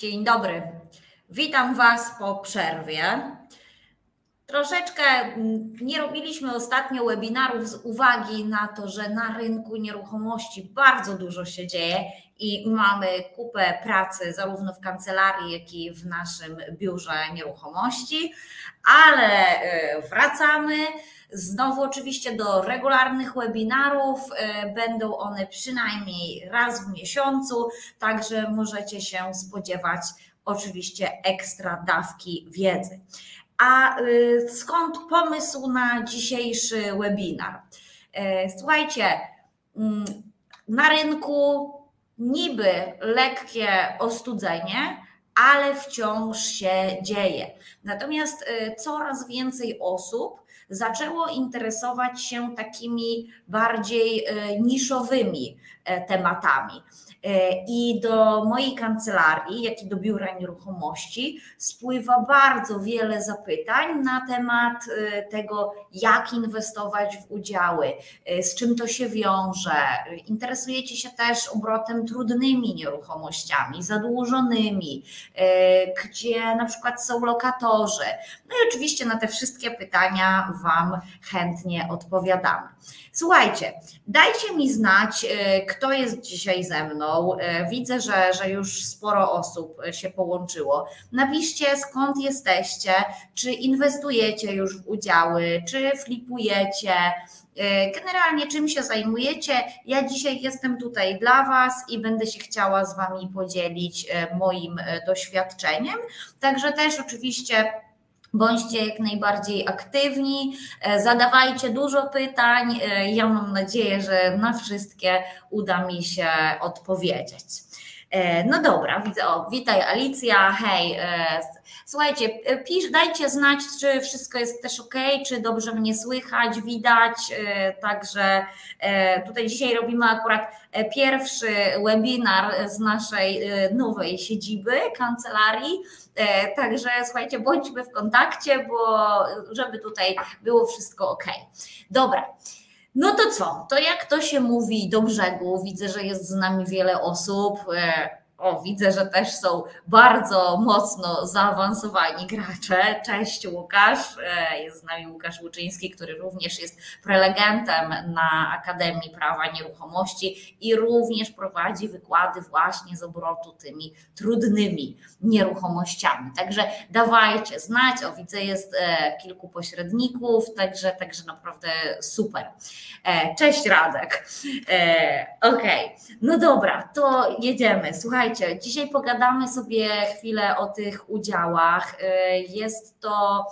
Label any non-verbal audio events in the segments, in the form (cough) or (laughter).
Dzień dobry. Witam Was po przerwie. Troszeczkę mm, nie robiliśmy ostatnio webinarów z uwagi na to, że na rynku nieruchomości bardzo dużo się dzieje i mamy kupę pracy zarówno w kancelarii, jak i w naszym biurze nieruchomości, ale e, wracamy. Znowu oczywiście do regularnych webinarów. E, będą one przynajmniej raz w miesiącu, także możecie się spodziewać oczywiście ekstra dawki wiedzy. A y, skąd pomysł na dzisiejszy webinar? E, słuchajcie, mm, na rynku niby lekkie ostudzenie, ale wciąż się dzieje. Natomiast y, coraz więcej osób zaczęło interesować się takimi bardziej y, niszowymi e, tematami. E, I do mojej kancelarii, jak i do biura nieruchomości spływa bardzo wiele zapytań na temat e, tego, jak inwestować w udziały, e, z czym to się wiąże. Interesujecie się też obrotem trudnymi nieruchomościami, zadłużonymi, gdzie na przykład są lokatorzy. No i oczywiście na te wszystkie pytania Wam chętnie odpowiadamy. Słuchajcie, dajcie mi znać, kto jest dzisiaj ze mną E, widzę, że, że już sporo osób się połączyło. Napiszcie skąd jesteście, czy inwestujecie już w udziały, czy flipujecie. E, generalnie czym się zajmujecie? Ja dzisiaj jestem tutaj dla Was i będę się chciała z Wami podzielić e, moim doświadczeniem. Także też oczywiście Bądźcie jak najbardziej aktywni, e, zadawajcie dużo pytań. E, ja mam nadzieję, że na wszystkie uda mi się odpowiedzieć. E, no dobra, widzę, o, witaj Alicja, hej, Słuchajcie, e, pisz, dajcie znać, czy wszystko jest też ok, czy dobrze mnie słychać, widać. E, także e, tutaj dzisiaj robimy akurat pierwszy webinar z naszej nowej siedziby kancelarii. Także słuchajcie, bądźmy w kontakcie, bo żeby tutaj było wszystko ok. Dobra. No to co? To jak to się mówi do brzegu? Widzę, że jest z nami wiele osób. O, widzę, że też są bardzo mocno zaawansowani gracze. Cześć Łukasz, e, jest z nami Łukasz Łuczyński, który również jest prelegentem na Akademii Prawa Nieruchomości i również prowadzi wykłady właśnie z obrotu tymi trudnymi nieruchomościami. Także dawajcie znać, o widzę jest e, kilku pośredników, także, także naprawdę super. E, cześć Radek. Okej, okay. no dobra, to jedziemy. Słuchajcie, Słuchajcie, dzisiaj pogadamy sobie chwilę o tych udziałach. Y, jest to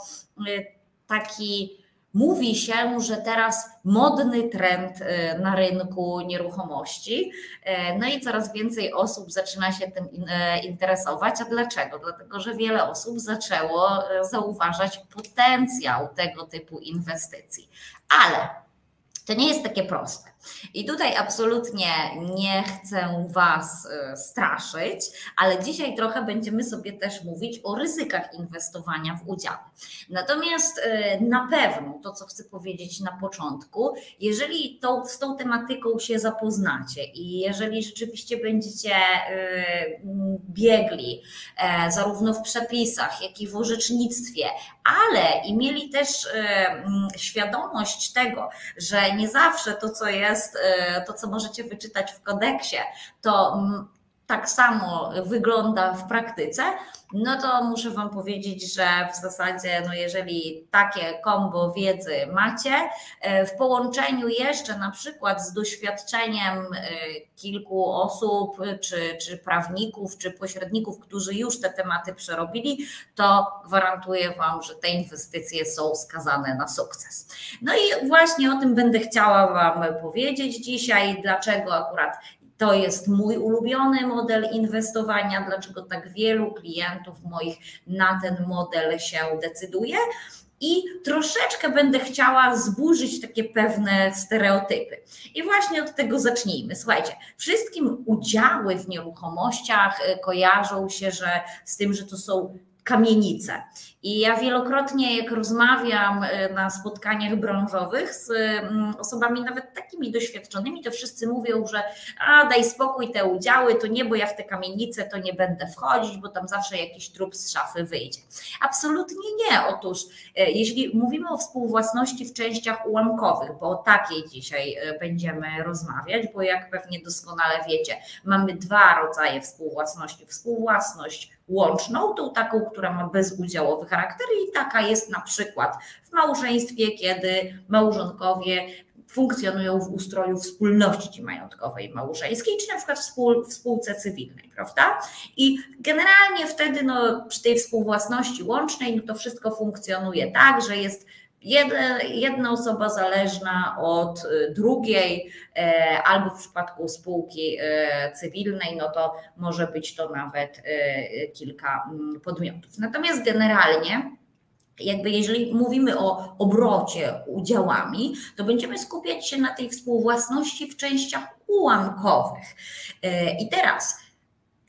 y, taki, mówi się, że teraz modny trend y, na rynku nieruchomości. No i coraz więcej osób zaczyna się tym interesować. A dlaczego? Dlatego, że wiele osób zaczęło zauważać potencjał tego typu inwestycji. Ale to nie jest takie proste. I tutaj absolutnie nie chcę Was e, straszyć, ale dzisiaj trochę będziemy sobie też mówić o ryzykach inwestowania w udziały. Natomiast e, na pewno to, co chcę powiedzieć na początku, jeżeli to, z tą tematyką się zapoznacie i jeżeli rzeczywiście będziecie e, biegli zarówno w przepisach, jak i w orzecznictwie, ale i mieli też świadomość tego, że nie zawsze to, co jest, jest e, to, co możecie wyczytać w kodeksie, to tak samo wygląda w praktyce, no to muszę Wam powiedzieć, że w zasadzie, no jeżeli takie kombo wiedzy macie, e, w połączeniu jeszcze na przykład z doświadczeniem e, kilku osób, czy, czy prawników, czy pośredników, którzy już te tematy przerobili, to gwarantuję Wam, że te inwestycje są skazane na sukces. No i właśnie o tym będę chciała Wam powiedzieć dzisiaj, dlaczego akurat to jest mój ulubiony model inwestowania, dlaczego tak wielu klientów moich na ten model się decyduje. I troszeczkę będę chciała zburzyć takie pewne stereotypy. I właśnie od tego zacznijmy. Słuchajcie, wszystkim udziały w nieruchomościach y, kojarzą się, że z tym, że to są kamienice. I ja wielokrotnie, jak rozmawiam e, na spotkaniach branżowych z mm, osobami nawet takimi doświadczonymi, to wszyscy mówią, że a daj spokój te udziały, to nie, bo ja w te kamienice to nie będę wchodzić, bo tam zawsze jakiś trup z szafy wyjdzie. Absolutnie nie. Otóż, e, jeśli mówimy o współwłasności w częściach ułamkowych, bo o takiej dzisiaj e, będziemy rozmawiać, bo jak pewnie doskonale wiecie, mamy dwa rodzaje współwłasności. Współwłasność łączną, tą taką, która ma bezudziałowy charakter i taka jest na przykład w małżeństwie, kiedy małżonkowie funkcjonują w ustroju wspólności majątkowej małżeńskiej, czy na przykład w spółce cywilnej, prawda? I generalnie wtedy no, przy tej współwłasności łącznej no, to wszystko funkcjonuje tak, że jest jedna osoba zależna od y, drugiej, e, albo w przypadku spółki e, cywilnej, no to może być to nawet e, kilka mm, podmiotów. Natomiast generalnie, jakby jeżeli mówimy o obrocie udziałami, to będziemy skupiać się na tej współwłasności w częściach ułamkowych. I teraz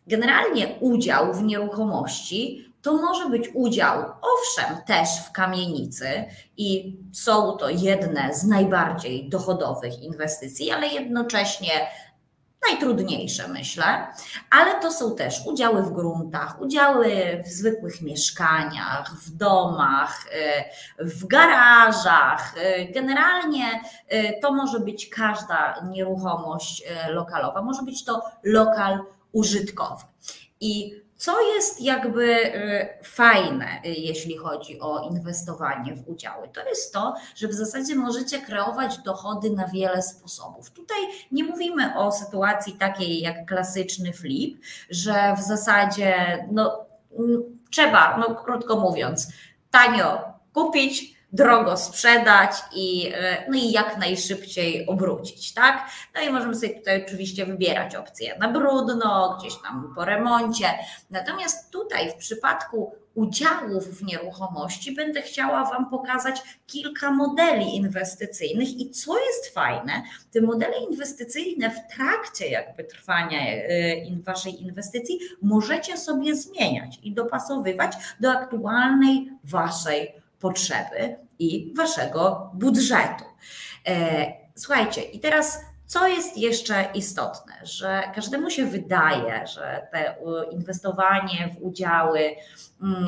generalnie udział w nieruchomości to może być udział, owszem, też w kamienicy i są to jedne z najbardziej dochodowych inwestycji, ale jednocześnie najtrudniejsze, myślę, ale to są też udziały w gruntach, udziały w zwykłych mieszkaniach, w domach, y, w garażach. Y, generalnie y, to może być każda nieruchomość lokalowa, może być to lokal użytkowy. I co jest jakby y, fajne, y, jeśli chodzi o inwestowanie w udziały? To jest to, że w zasadzie możecie kreować dochody na wiele sposobów. Tutaj nie mówimy o sytuacji takiej jak klasyczny flip, że w zasadzie no, trzeba, no krótko mówiąc, tanio kupić, drogo sprzedać i, e, no i jak najszybciej obrócić, tak? No i możemy sobie tutaj oczywiście wybierać opcje na brudno, gdzieś tam po remoncie. Natomiast tutaj w przypadku udziałów w nieruchomości będę chciała Wam pokazać kilka modeli inwestycyjnych i co jest fajne, te modele inwestycyjne w trakcie jakby trwania e, Waszej inwestycji możecie sobie zmieniać i dopasowywać do aktualnej Waszej potrzeby i waszego budżetu. E, słuchajcie, i teraz co jest jeszcze istotne, że każdemu się wydaje, że te inwestowanie w udziały, mm,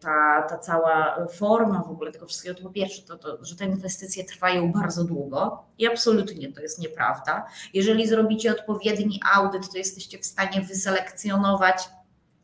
ta, ta cała forma w ogóle tego wszystkiego, to po pierwsze, to, to, że te inwestycje trwają bardzo długo i absolutnie to jest nieprawda. Jeżeli zrobicie odpowiedni audyt, to jesteście w stanie wyselekcjonować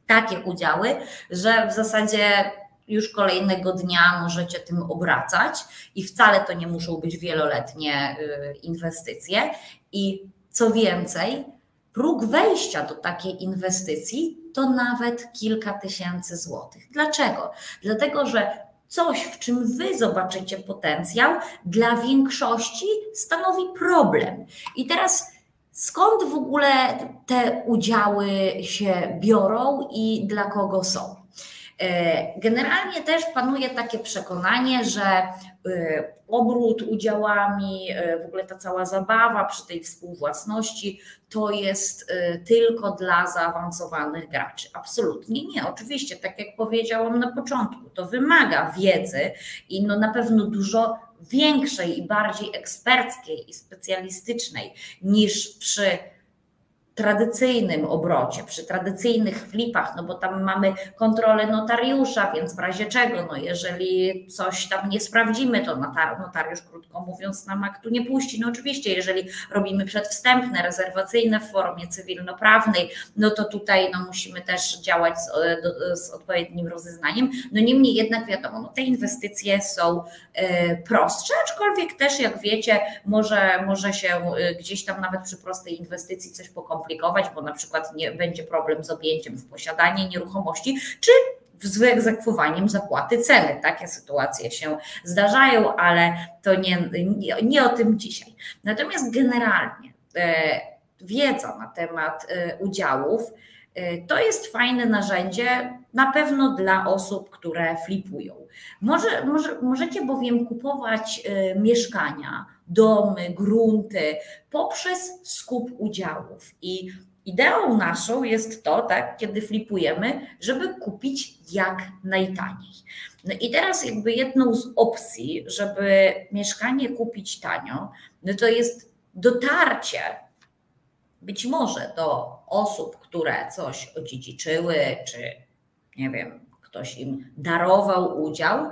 takie udziały, że w zasadzie już kolejnego dnia możecie tym obracać i wcale to nie muszą być wieloletnie y, inwestycje. I co więcej, próg wejścia do takiej inwestycji to nawet kilka tysięcy złotych. Dlaczego? Dlatego, że coś, w czym wy zobaczycie potencjał, dla większości stanowi problem. I teraz skąd w ogóle te udziały się biorą i dla kogo są? E, generalnie też panuje takie przekonanie, że e, obrót udziałami, e, w ogóle ta cała zabawa przy tej współwłasności to jest tylko dla zaawansowanych graczy. Absolutnie nie. Oczywiście, tak jak powiedziałam na początku, to wymaga wiedzy i no na pewno dużo większej i bardziej eksperckiej i specjalistycznej niż przy tradycyjnym obrocie, przy tradycyjnych flipach, no bo tam mamy kontrolę notariusza, więc w razie czego, no jeżeli coś tam nie sprawdzimy, to notariusz, krótko mówiąc, nam aktu nie puści. No oczywiście, jeżeli robimy przedwstępne, rezerwacyjne w formie cywilnoprawnej, no to tutaj no, musimy też działać z, z odpowiednim rozeznaniem. No niemniej jednak wiadomo, no, te inwestycje są y, prostsze, aczkolwiek też jak wiecie, może, może się y, gdzieś tam nawet przy prostej inwestycji coś pokomplikować, skomplikować, bo na przykład nie będzie problem z objęciem w posiadanie nieruchomości, czy z wyegzekwowaniem zapłaty ceny. Takie sytuacje się zdarzają, ale to nie, nie, nie o tym dzisiaj. Natomiast generalnie e, wiedza na temat e, udziałów to jest fajne narzędzie na pewno dla osób, które flipują. Może, może, możecie bowiem kupować mieszkania domy, grunty poprzez skup udziałów. I ideą naszą jest to, tak, kiedy flipujemy, żeby kupić jak najtaniej. No i teraz jakby jedną z opcji, żeby mieszkanie kupić tanio, no to jest dotarcie być może do osób, które coś odziedziczyły, czy nie wiem, ktoś im darował udział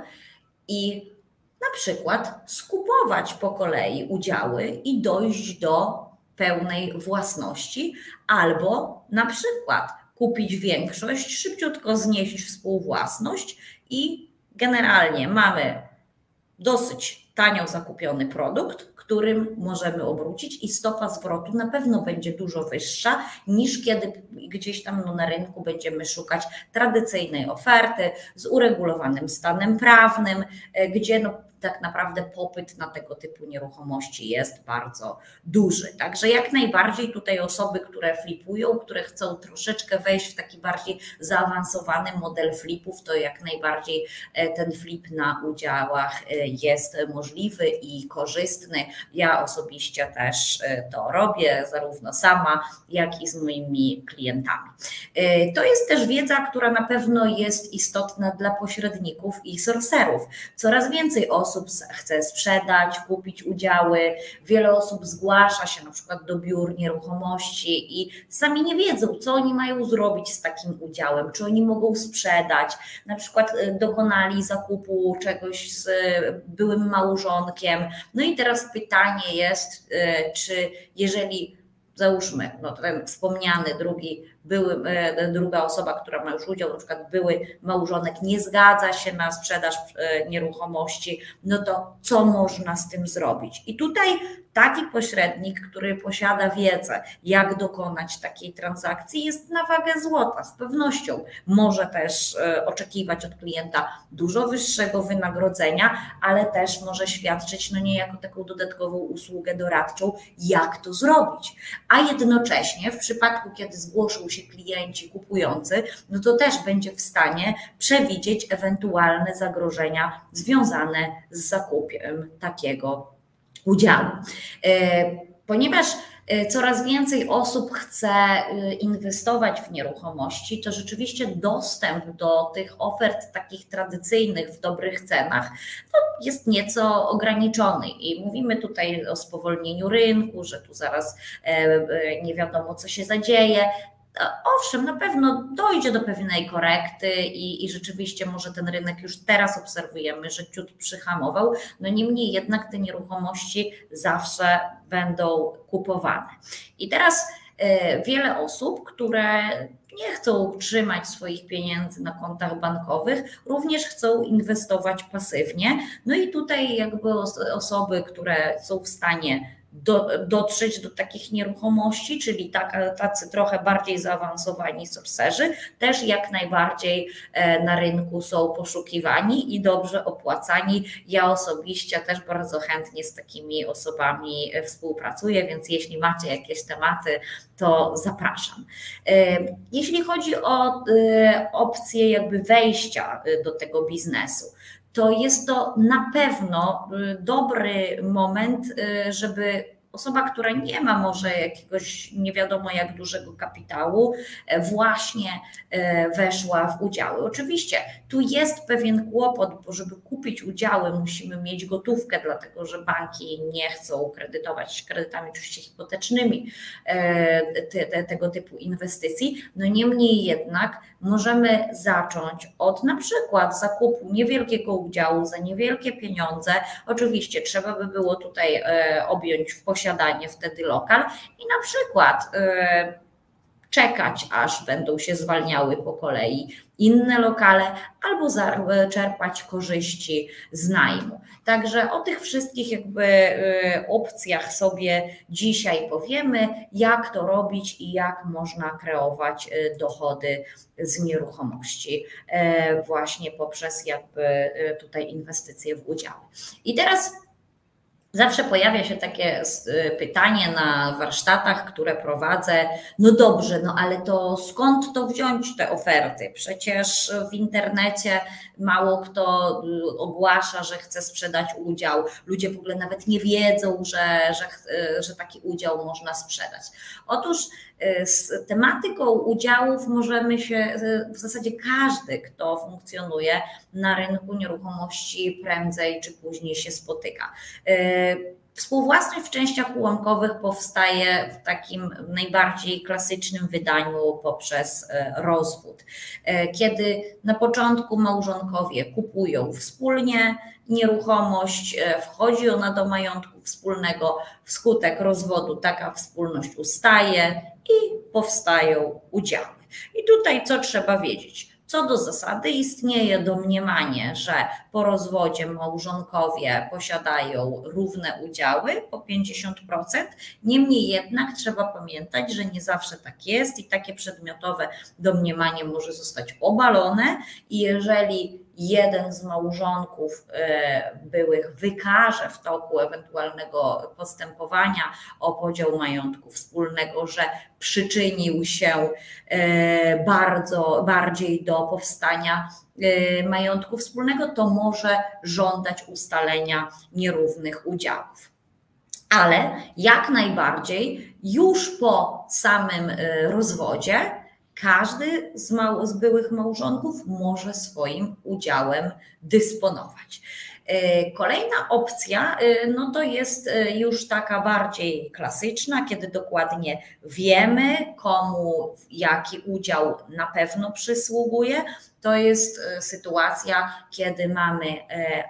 i na przykład skupować po kolei udziały i dojść do pełnej własności, albo na przykład kupić większość, szybciutko znieść współwłasność i generalnie mamy dosyć tanio zakupiony produkt, którym możemy obrócić i stopa zwrotu na pewno będzie dużo wyższa niż kiedy gdzieś tam no, na rynku będziemy szukać tradycyjnej oferty z uregulowanym stanem prawnym, e, gdzie no, tak naprawdę popyt na tego typu nieruchomości jest bardzo duży. Także jak najbardziej tutaj osoby, które flipują, które chcą troszeczkę wejść w taki bardziej zaawansowany model flipów, to jak najbardziej e, ten flip na udziałach e, jest możliwy i korzystny. Ja osobiście też e, to robię, zarówno sama, jak i z moimi klientami. To jest też wiedza, która na pewno jest istotna dla pośredników i sorcerów. Coraz więcej osób, osób chce sprzedać, kupić udziały, wiele osób zgłasza się na przykład do biur nieruchomości i sami nie wiedzą, co oni mają zrobić z takim udziałem, czy oni mogą sprzedać, na przykład y, dokonali zakupu czegoś z byłym małżonkiem. No i teraz pytanie jest, y, czy jeżeli załóżmy, no ten wspomniany drugi były, e, druga osoba, która ma już udział, na przykład były małżonek, nie zgadza się na sprzedaż e, nieruchomości, no to co można z tym zrobić? I tutaj taki pośrednik, który posiada wiedzę, jak dokonać takiej transakcji, jest na wagę złota. Z pewnością może też e, oczekiwać od klienta dużo wyższego wynagrodzenia, ale też może świadczyć no niejako taką dodatkową usługę doradczą, jak to zrobić. A jednocześnie w przypadku, kiedy zgłoszą się klienci kupujący, no to też będzie w stanie przewidzieć ewentualne zagrożenia związane z zakupem takiego udziału. E, ponieważ e, coraz więcej osób chce e, inwestować w nieruchomości, to rzeczywiście dostęp do tych ofert takich tradycyjnych w dobrych cenach no, jest nieco ograniczony. I mówimy tutaj o spowolnieniu rynku, że tu zaraz nie wiadomo, co się zadzieje. Owszem, na pewno dojdzie do pewnej korekty i, i rzeczywiście może ten rynek już teraz obserwujemy, że ciut przyhamował, no niemniej jednak te nieruchomości zawsze będą kupowane. I teraz e, wiele osób, które nie chcą trzymać swoich pieniędzy na kontach bankowych, również chcą inwestować pasywnie. No i tutaj jakby osoby, które są w stanie do, dotrzeć do takich nieruchomości, czyli tak, tacy trochę bardziej zaawansowani sorcerzy, też jak najbardziej e, na rynku są poszukiwani i dobrze opłacani. Ja osobiście też bardzo chętnie z takimi osobami e, współpracuję, więc jeśli macie jakieś tematy, to zapraszam. E, jeśli chodzi o opcję jakby wejścia do tego biznesu, to jest to na pewno y, dobry moment, y, żeby osoba, która nie ma może jakiegoś nie wiadomo jak dużego kapitału, e, właśnie e, weszła w udziały. Oczywiście tu jest pewien kłopot, bo żeby kupić udziały, musimy mieć gotówkę, dlatego że banki nie chcą kredytować kredytami oczywiście hipotecznymi e, te, te, tego typu inwestycji. No niemniej jednak możemy zacząć od na przykład zakupu niewielkiego udziału za niewielkie pieniądze. Oczywiście trzeba by było tutaj objąć w posiadanie posiadanie wtedy lokal i na przykład y, czekać, aż będą się zwalniały po kolei inne lokale, albo czerpać korzyści z najmu. Także o tych wszystkich jakby y, opcjach sobie dzisiaj powiemy, jak to robić i jak można kreować y, dochody z nieruchomości właśnie poprzez jakby tutaj inwestycje w udziały. I teraz Zawsze pojawia się takie y, pytanie na warsztatach, które prowadzę. No dobrze, no ale to skąd to wziąć te oferty? Przecież w internecie mało kto y, ogłasza, że chce sprzedać udział. Ludzie w ogóle nawet nie wiedzą, że, że, y, że taki udział można sprzedać. Otóż Z tematyką udziałów możemy się, w zasadzie każdy, kto funkcjonuje na rynku nieruchomości, prędzej czy później się spotyka. Współwłasność w częściach ułamkowych powstaje w takim najbardziej klasycznym wydaniu poprzez e, rozwód, e, kiedy na początku małżonkowie kupują wspólnie nieruchomość, e, wchodzi ona do majątku wspólnego, wskutek rozwodu taka wspólność ustaje i powstają udziały. I tutaj co trzeba wiedzieć? Co do zasady istnieje domniemanie, że po rozwodzie małżonkowie posiadają równe udziały po 50%. Niemniej jednak trzeba pamiętać, że nie zawsze tak jest i takie przedmiotowe domniemanie może zostać obalone i jeżeli jeden z małżonków e, byłych wykaże w toku ewentualnego postępowania o podział majątku wspólnego, że przyczynił się e, bardzo bardziej do powstania e, majątku wspólnego, to może żądać ustalenia nierównych udziałów. Ale jak najbardziej już po samym rozwodzie każdy z, mał, z byłych małżonków może swoim udziałem dysponować. E, kolejna opcja, e, no to jest e, już taka bardziej klasyczna, kiedy dokładnie wiemy, komu jaki udział na pewno przysługuje. To jest sytuacja, kiedy mamy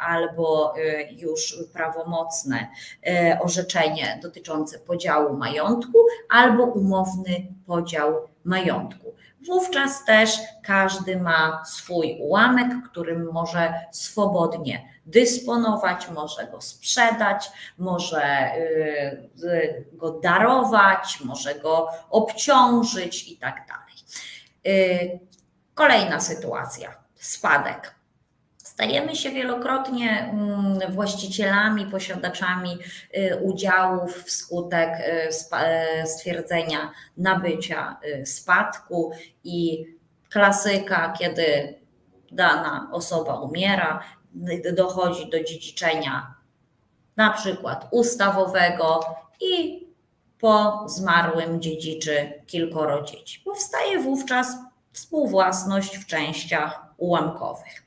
albo już prawomocne orzeczenie dotyczące podziału majątku, albo umowny podział majątku. Wówczas też każdy ma swój ułamek, którym może swobodnie dysponować, może go sprzedać, może y, go darować, może go obciążyć i tak dalej. Y, kolejna sytuacja spadek. Stajemy się wielokrotnie mm, właścicielami, posiadaczami y, udziałów wskutek y, y, stwierdzenia nabycia spadku i klasyka, kiedy dana osoba umiera, dochodzi do dziedziczenia na przykład ustawowego i po zmarłym dziedziczy kilkoro dzieci. Powstaje wówczas współwłasność w częściach ułamkowych.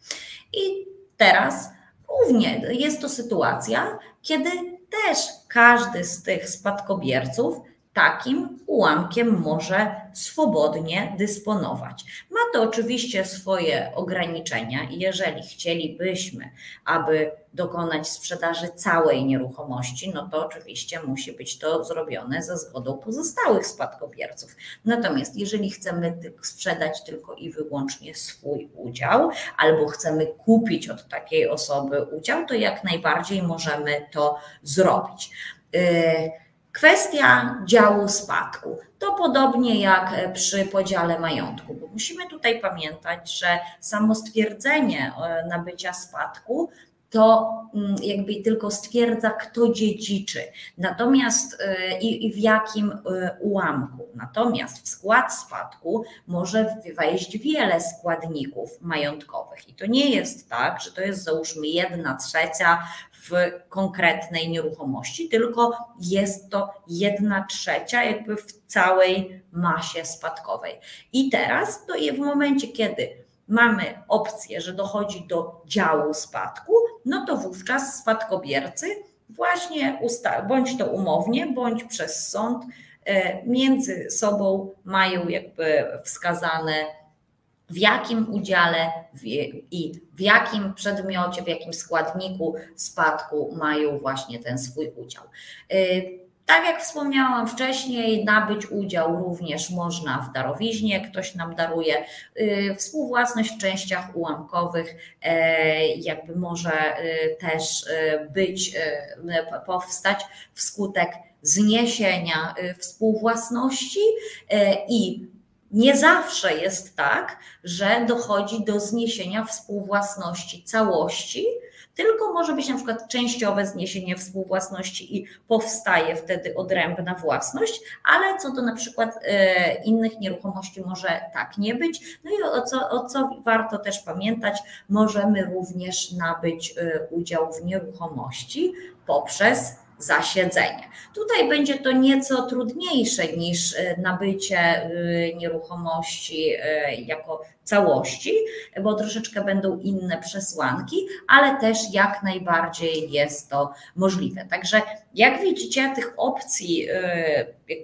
I teraz równie jest to sytuacja, kiedy też każdy z tych spadkobierców takim ułamkiem może swobodnie dysponować. Ma to oczywiście swoje ograniczenia i jeżeli chcielibyśmy, aby dokonać sprzedaży całej nieruchomości, no to oczywiście musi być to zrobione za zgodą pozostałych spadkobierców. Natomiast jeżeli chcemy sprzedać tylko i wyłącznie swój udział, albo chcemy kupić od takiej osoby udział, to jak najbardziej możemy to zrobić. Yy, Kwestia działu spadku. To podobnie jak przy podziale majątku, bo musimy tutaj pamiętać, że samo stwierdzenie e, nabycia spadku to mm, jakby tylko stwierdza, kto dziedziczy, natomiast e, i, i, w jakim e, ułamku. Natomiast w skład spadku może wejść wiele składników majątkowych. I to nie jest tak, że to jest załóżmy jedna trzecia w konkretnej nieruchomości, tylko jest to jedna trzecia jakby w całej masie spadkowej. I teraz to w momencie, kiedy mamy opcję, że dochodzi do działu spadku, no to wówczas spadkobiercy właśnie bądź to umownie, bądź przez sąd e, między sobą mają jakby wskazane w jakim udziale i w jakim przedmiocie, w jakim składniku spadku mają właśnie ten swój udział. Y, tak jak wspomniałam wcześniej, nabyć udział również można w darowiźnie, ktoś nam daruje. Y, współwłasność w częściach ułamkowych e, jakby może y, też być, powstać wskutek zniesienia współwłasności e, i nie zawsze jest tak, że dochodzi do zniesienia współwłasności całości, tylko może być na przykład częściowe zniesienie współwłasności i powstaje wtedy odrębna własność, ale co do na przykład e, innych nieruchomości może tak nie być. No i o co, o co warto też pamiętać, możemy również nabyć e, udział w nieruchomości poprzez zasiedzenie. Tutaj będzie to nieco trudniejsze niż e, nabycie e, nieruchomości e, jako całości, bo troszeczkę będą inne przesłanki, ale też jak najbardziej jest to możliwe. Także jak widzicie, tych opcji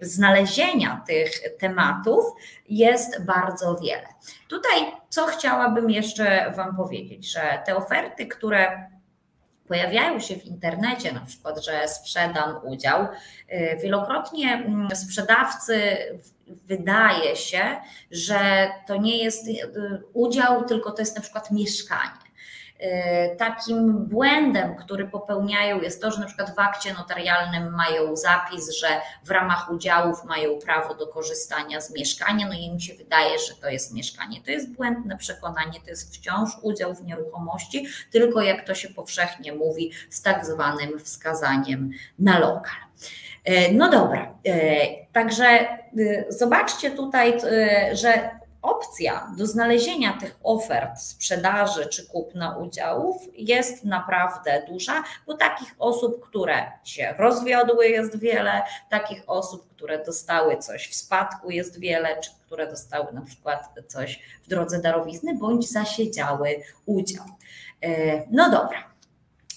znalezienia tych tematów jest bardzo wiele. Tutaj co chciałabym jeszcze Wam powiedzieć, że te oferty, które pojawiają się w internecie, na przykład, że sprzedam udział, y, wielokrotnie mm, sprzedawcy wydaje się, że to nie jest y, udział, tylko to jest na przykład mieszkanie. Y, takim błędem, który popełniają, jest to, że na przykład w akcie notarialnym mają zapis, że w ramach udziałów mają prawo do korzystania z mieszkania, no i im się wydaje, że to jest mieszkanie. To jest błędne przekonanie, to jest wciąż udział w nieruchomości, tylko jak to się powszechnie mówi, z tak zwanym wskazaniem na lokal. Y, no dobra, y, także zobaczcie tutaj, że opcja do znalezienia tych ofert sprzedaży czy kupna udziałów jest naprawdę duża, bo takich osób, które się rozwiodły jest wiele, takich osób, które dostały coś w spadku jest wiele, czy które dostały na przykład coś w drodze darowizny, bądź zasiedziały udział. E, no dobra.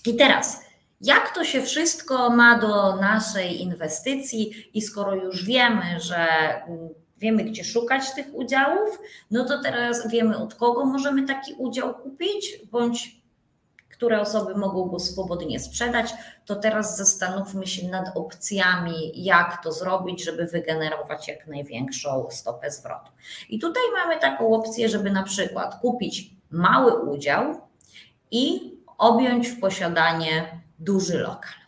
I teraz jak to się wszystko ma do naszej inwestycji, i skoro już wiemy, że wiemy, gdzie szukać tych udziałów, no to teraz wiemy, od kogo możemy taki udział kupić, bądź które osoby mogą go swobodnie sprzedać, to teraz zastanówmy się nad opcjami, jak to zrobić, żeby wygenerować jak największą stopę zwrotu. I tutaj mamy taką opcję, żeby na przykład kupić mały udział i objąć w posiadanie duży lokal.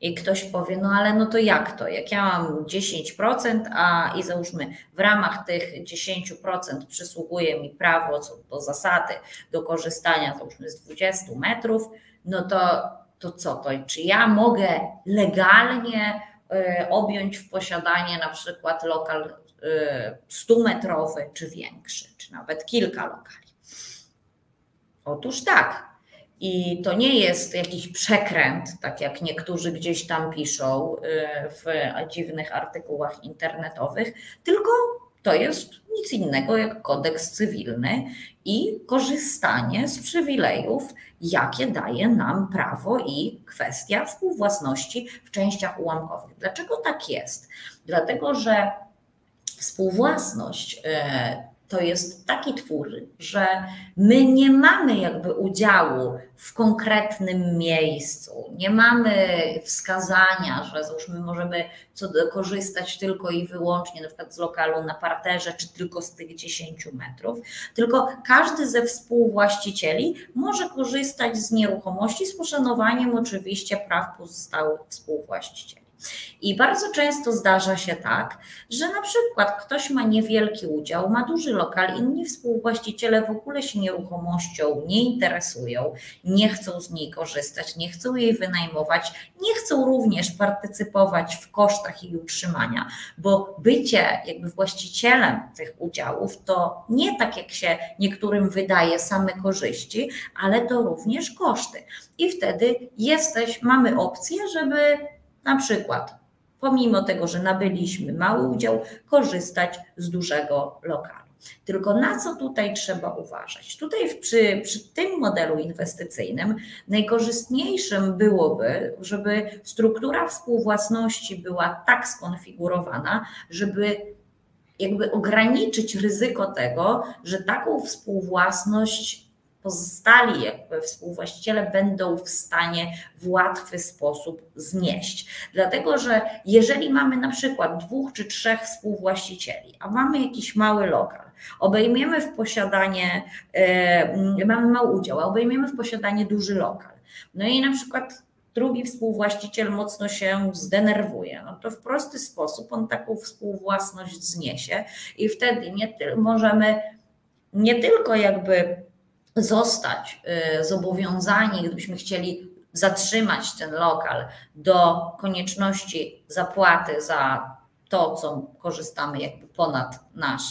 I ktoś powie, no ale no to jak to? Jak ja mam 10%, a i załóżmy w ramach tych 10% przysługuje mi prawo co do zasady do korzystania załóżmy z 20 metrów, no to, to co to? Czy ja mogę legalnie y, objąć w posiadanie na przykład lokal 100-metrowy y, czy większy, czy nawet kilka lokali? Otóż tak, i to nie jest jakiś przekręt, tak jak niektórzy gdzieś tam piszą y, w dziwnych artykułach internetowych, tylko to jest nic innego jak kodeks cywilny i korzystanie z przywilejów, jakie daje nam prawo i kwestia współwłasności w częściach ułamkowych. Dlaczego tak jest? Dlatego, że współwłasność y, to jest taki twór, że my nie mamy jakby udziału w konkretnym miejscu, nie mamy wskazania, że załóżmy możemy korzystać tylko i wyłącznie na przykład z lokalu na parterze, czy tylko z tych 10 metrów, tylko każdy ze współwłaścicieli może korzystać z nieruchomości z poszanowaniem oczywiście praw pozostałych współwłaścicieli. I bardzo często zdarza się tak, że na przykład ktoś ma niewielki udział, ma duży lokal, inni współwłaściciele w ogóle się nieruchomością nie interesują, nie chcą z niej korzystać, nie chcą jej wynajmować, nie chcą również partycypować w kosztach jej utrzymania, bo bycie jakby właścicielem tych udziałów to nie tak jak się niektórym wydaje same korzyści, ale to również koszty. I wtedy jesteś, mamy opcję, żeby na przykład, pomimo tego, że nabyliśmy mały udział, korzystać z dużego lokalu. Tylko na co tutaj trzeba uważać? Tutaj przy, przy tym modelu inwestycyjnym najkorzystniejszym byłoby, żeby struktura współwłasności była tak skonfigurowana, żeby jakby ograniczyć ryzyko tego, że taką współwłasność pozostali jakby współwłaściciele będą w stanie w łatwy sposób znieść. Dlatego, że jeżeli mamy na przykład dwóch czy trzech współwłaścicieli, a mamy jakiś mały lokal, obejmiemy w posiadanie, yy, mamy mały udział, a obejmiemy w posiadanie duży lokal, no i na przykład drugi współwłaściciel mocno się zdenerwuje, no to w prosty sposób on taką współwłasność zniesie i wtedy nie możemy nie tylko jakby zostać y, zobowiązani, gdybyśmy chcieli zatrzymać ten lokal do konieczności zapłaty za to, co korzystamy jakby ponad nasz,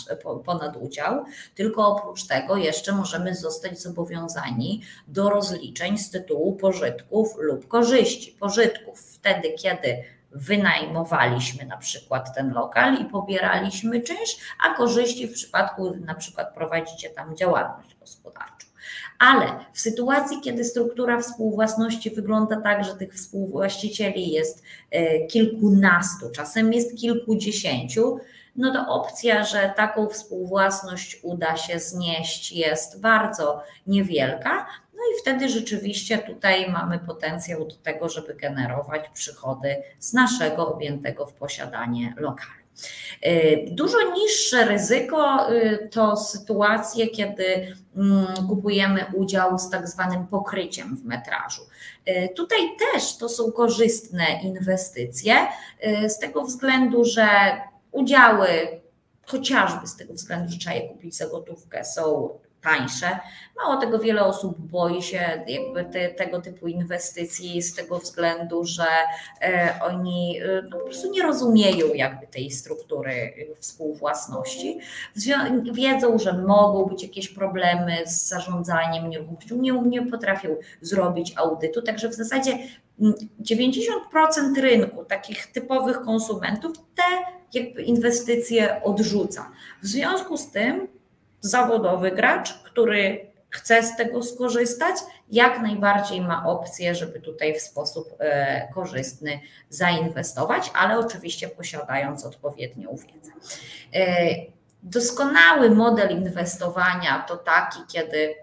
ponad udział, tylko oprócz tego jeszcze możemy zostać zobowiązani do rozliczeń z tytułu pożytków lub korzyści. Pożytków wtedy, kiedy wynajmowaliśmy na przykład ten lokal i pobieraliśmy czynsz, a korzyści w przypadku na przykład prowadzicie tam działalność gospodarczą. Ale w sytuacji, kiedy struktura współwłasności wygląda tak, że tych współwłaścicieli jest e, kilkunastu, czasem jest kilkudziesięciu, no to opcja, że taką współwłasność uda się znieść, jest bardzo niewielka. No i wtedy rzeczywiście tutaj mamy potencjał do tego, żeby generować przychody z naszego objętego w posiadanie lokalu. Y, dużo niższe ryzyko y, to sytuacje, kiedy mm, kupujemy udział z tak zwanym pokryciem w metrażu. Y, tutaj też to są korzystne inwestycje, z tego względu, że udziały, chociażby z tego względu, że trzeba je kupić za gotówkę, są tańsze. Mało tego, wiele osób boi się jakby te, tego typu inwestycji z tego względu, że e, oni e, no, po prostu nie rozumieją jakby tej struktury współwłasności. Wiedzą, że mogą być jakieś problemy z zarządzaniem nieruchomością, nie, nie potrafią zrobić audytu, także w zasadzie 90% rynku takich typowych konsumentów te jakby inwestycje odrzuca. W związku z tym zawodowy gracz, który chce z tego skorzystać, jak najbardziej ma opcję, żeby tutaj w sposób e, korzystny zainwestować, ale oczywiście posiadając odpowiednią wiedzę. E, doskonały model inwestowania to taki, kiedy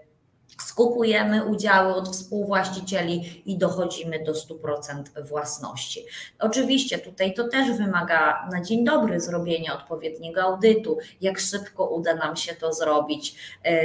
skupujemy udziały od współwłaścicieli i dochodzimy do 100% własności. Oczywiście tutaj to też wymaga na dzień dobry zrobienia odpowiedniego audytu, jak szybko uda nam się to zrobić, e,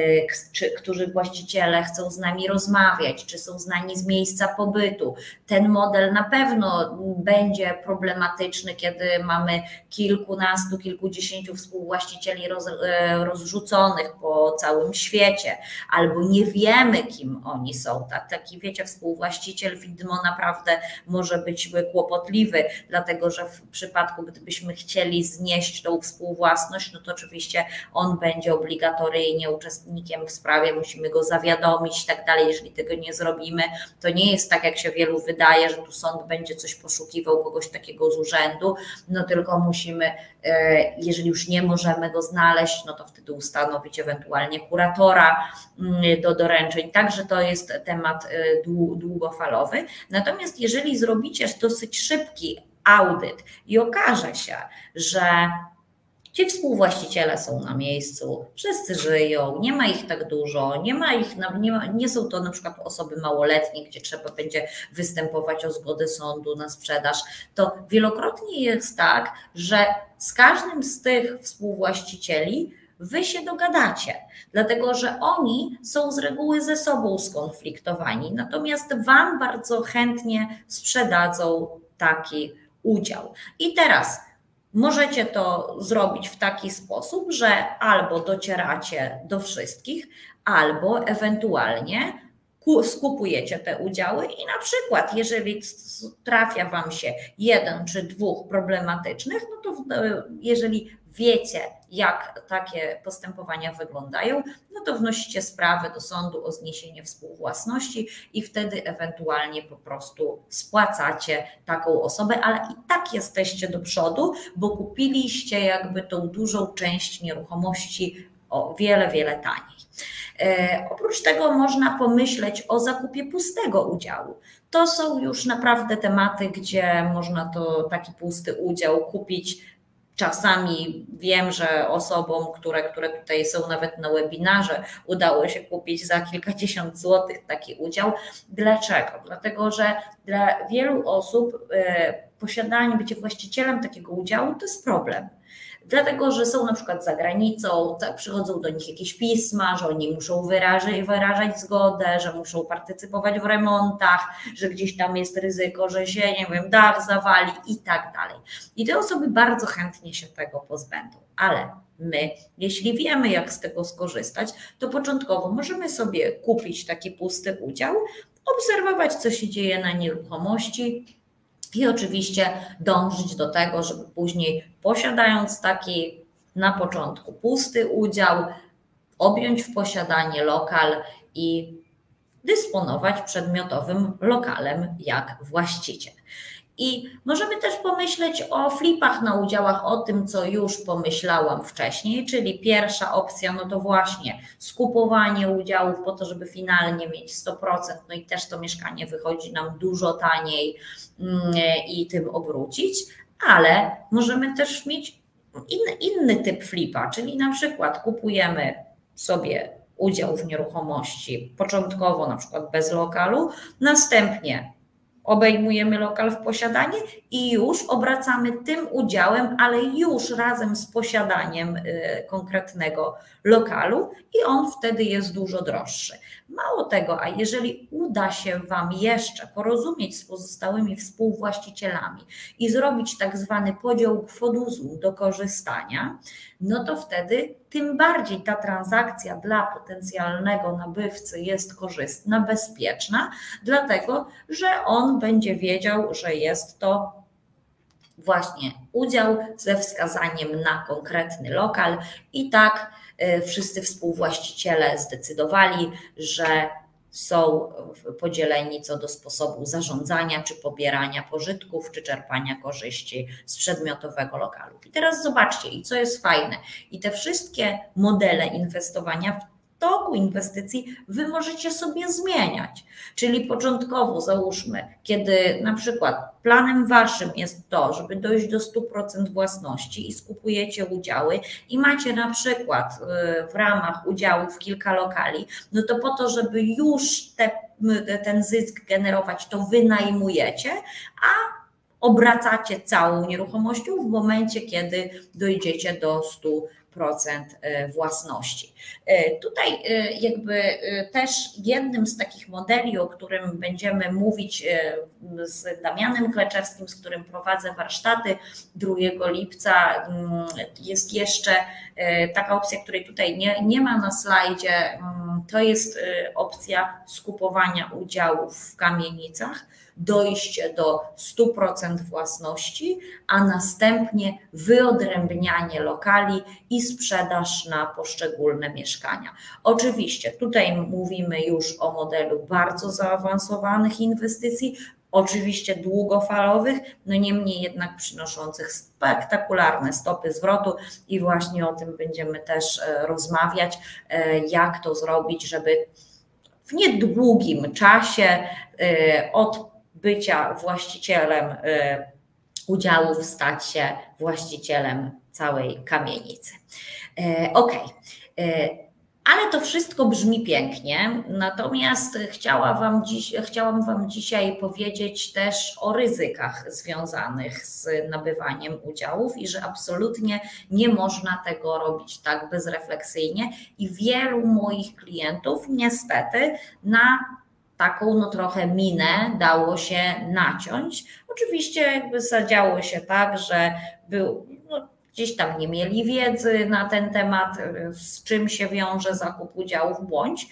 czy, którzy właściciele chcą z nami rozmawiać, czy są znani z miejsca pobytu. Ten model na pewno będzie problematyczny, kiedy mamy kilkunastu, kilkudziesięciu współwłaścicieli roz, e, rozrzuconych po całym świecie, albo nie wiemy, kim oni są. Tak, taki, wiecie, współwłaściciel widmo naprawdę może być kłopotliwy, dlatego że w przypadku, gdybyśmy chcieli znieść tą współwłasność, no to oczywiście on będzie obligatoryjnie uczestnikiem w sprawie, musimy go zawiadomić i tak dalej. Jeżeli tego nie zrobimy, to nie jest tak, jak się wielu wydaje, że tu sąd będzie coś poszukiwał, kogoś takiego z urzędu, no tylko musimy, e, jeżeli już nie możemy go znaleźć, no to wtedy ustanowić ewentualnie kuratora mm, do doręczeń. Także to jest temat y, długofalowy. Natomiast jeżeli zrobicie dosyć szybki audyt i okaże się, że Ci współwłaściciele są na miejscu, wszyscy żyją, nie ma ich tak dużo, nie ma ich, nie, ma, nie są to na przykład osoby małoletnie, gdzie trzeba będzie występować o zgodę sądu na sprzedaż. To wielokrotnie jest tak, że z każdym z tych współwłaścicieli wy się dogadacie, dlatego że oni są z reguły ze sobą skonfliktowani, natomiast wam bardzo chętnie sprzedadzą taki udział. I teraz możecie to zrobić w taki sposób, że albo docieracie do wszystkich, albo ewentualnie skupujecie te udziały i na przykład, jeżeli trafia Wam się jeden czy dwóch problematycznych, no to jeżeli wiecie, jak takie postępowania wyglądają, no to wnosicie sprawę do sądu o zniesienie współwłasności i wtedy ewentualnie po prostu spłacacie taką osobę, ale i tak jesteście do przodu, bo kupiliście jakby tą dużą część nieruchomości o wiele, wiele taniej. E, oprócz tego można pomyśleć o zakupie pustego udziału. To są już naprawdę tematy, gdzie można to taki pusty udział kupić Czasami wiem, że osobom, które, które tutaj są nawet na webinarze, udało się kupić za kilkadziesiąt złotych taki udział. Dlaczego? Dlatego, że dla wielu osób e, posiadanie, bycie właścicielem takiego udziału to jest problem dlatego że są na przykład za granicą, tak, przychodzą do nich jakieś pisma, że oni muszą wyrażać, wyrażać zgodę, że muszą partycypować w remontach, że gdzieś tam jest ryzyko, że się, nie wiem, dach zawali i tak dalej. I te osoby bardzo chętnie się tego pozbędą, ale my, jeśli wiemy, jak z tego skorzystać, to początkowo możemy sobie kupić taki pusty udział, obserwować, co się dzieje na nieruchomości, I oczywiście dążyć do tego, żeby później posiadając taki na początku pusty udział, objąć w posiadanie lokal i dysponować przedmiotowym lokalem jak właściciel. I możemy też pomyśleć o flipach na udziałach, o tym, co już pomyślałam wcześniej, czyli pierwsza opcja, no to właśnie skupowanie udziałów po to, żeby finalnie mieć 100%, no i też to mieszkanie wychodzi nam dużo taniej mm, i tym obrócić, ale możemy też mieć inny, inny typ flipa, czyli na przykład kupujemy sobie udział w nieruchomości, początkowo na przykład bez lokalu, następnie obejmujemy lokal w posiadanie i już obracamy tym udziałem, ale już razem z posiadaniem y, konkretnego lokalu i on wtedy jest dużo droższy. Mało tego, a jeżeli uda się Wam jeszcze porozumieć z pozostałymi współwłaścicielami i zrobić tak zwany podział kwoduzum do korzystania, no to wtedy tym bardziej ta transakcja dla potencjalnego nabywcy jest korzystna, bezpieczna, dlatego że on będzie wiedział, że jest to właśnie udział ze wskazaniem na konkretny lokal i tak wszyscy współwłaściciele zdecydowali, że są podzieleni co do sposobu zarządzania, czy pobierania pożytków, czy czerpania korzyści z przedmiotowego lokalu. I teraz zobaczcie, i co jest fajne, i te wszystkie modele inwestowania w toku inwestycji wy możecie sobie zmieniać. Czyli początkowo załóżmy, kiedy na przykład planem waszym jest to, żeby dojść do 100% własności i skupujecie udziały i macie na przykład y, w ramach udziałów kilka lokali, no to po to, żeby już te, ten zysk generować, to wynajmujecie, a obracacie całą nieruchomością w momencie, kiedy dojdziecie do 100%. E, własności. E, tutaj e, jakby też jednym z takich modeli, o którym będziemy mówić z Damianem Kleczewskim, z którym prowadzę warsztaty 2 lipca, mm, jest jeszcze taka opcja, której tutaj nie, nie ma na slajdzie, mm, to jest opcja skupowania udziałów w kamienicach dojście do 100% własności, a następnie wyodrębnianie lokali i sprzedaż na poszczególne mieszkania. Oczywiście tutaj mówimy już o modelu bardzo zaawansowanych inwestycji, oczywiście długofalowych, no niemniej jednak przynoszących spektakularne stopy zwrotu i właśnie o tym będziemy też e, rozmawiać, e, jak to zrobić, żeby w niedługim czasie e, od bycia właścicielem y, udziałów stać się właścicielem całej kamienicy. Y, ok. Ale to wszystko brzmi pięknie, natomiast chciała wam dziś, chciałam Wam dzisiaj powiedzieć też o ryzykach związanych z nabywaniem udziałów i że absolutnie nie można tego robić tak bezrefleksyjnie. I wielu moich klientów niestety na taką no trochę minę dało się naciąć. Oczywiście jakby zadziało się tak, że był, no, gdzieś tam nie mieli wiedzy na ten temat, z czym się wiąże zakup udziałów, bądź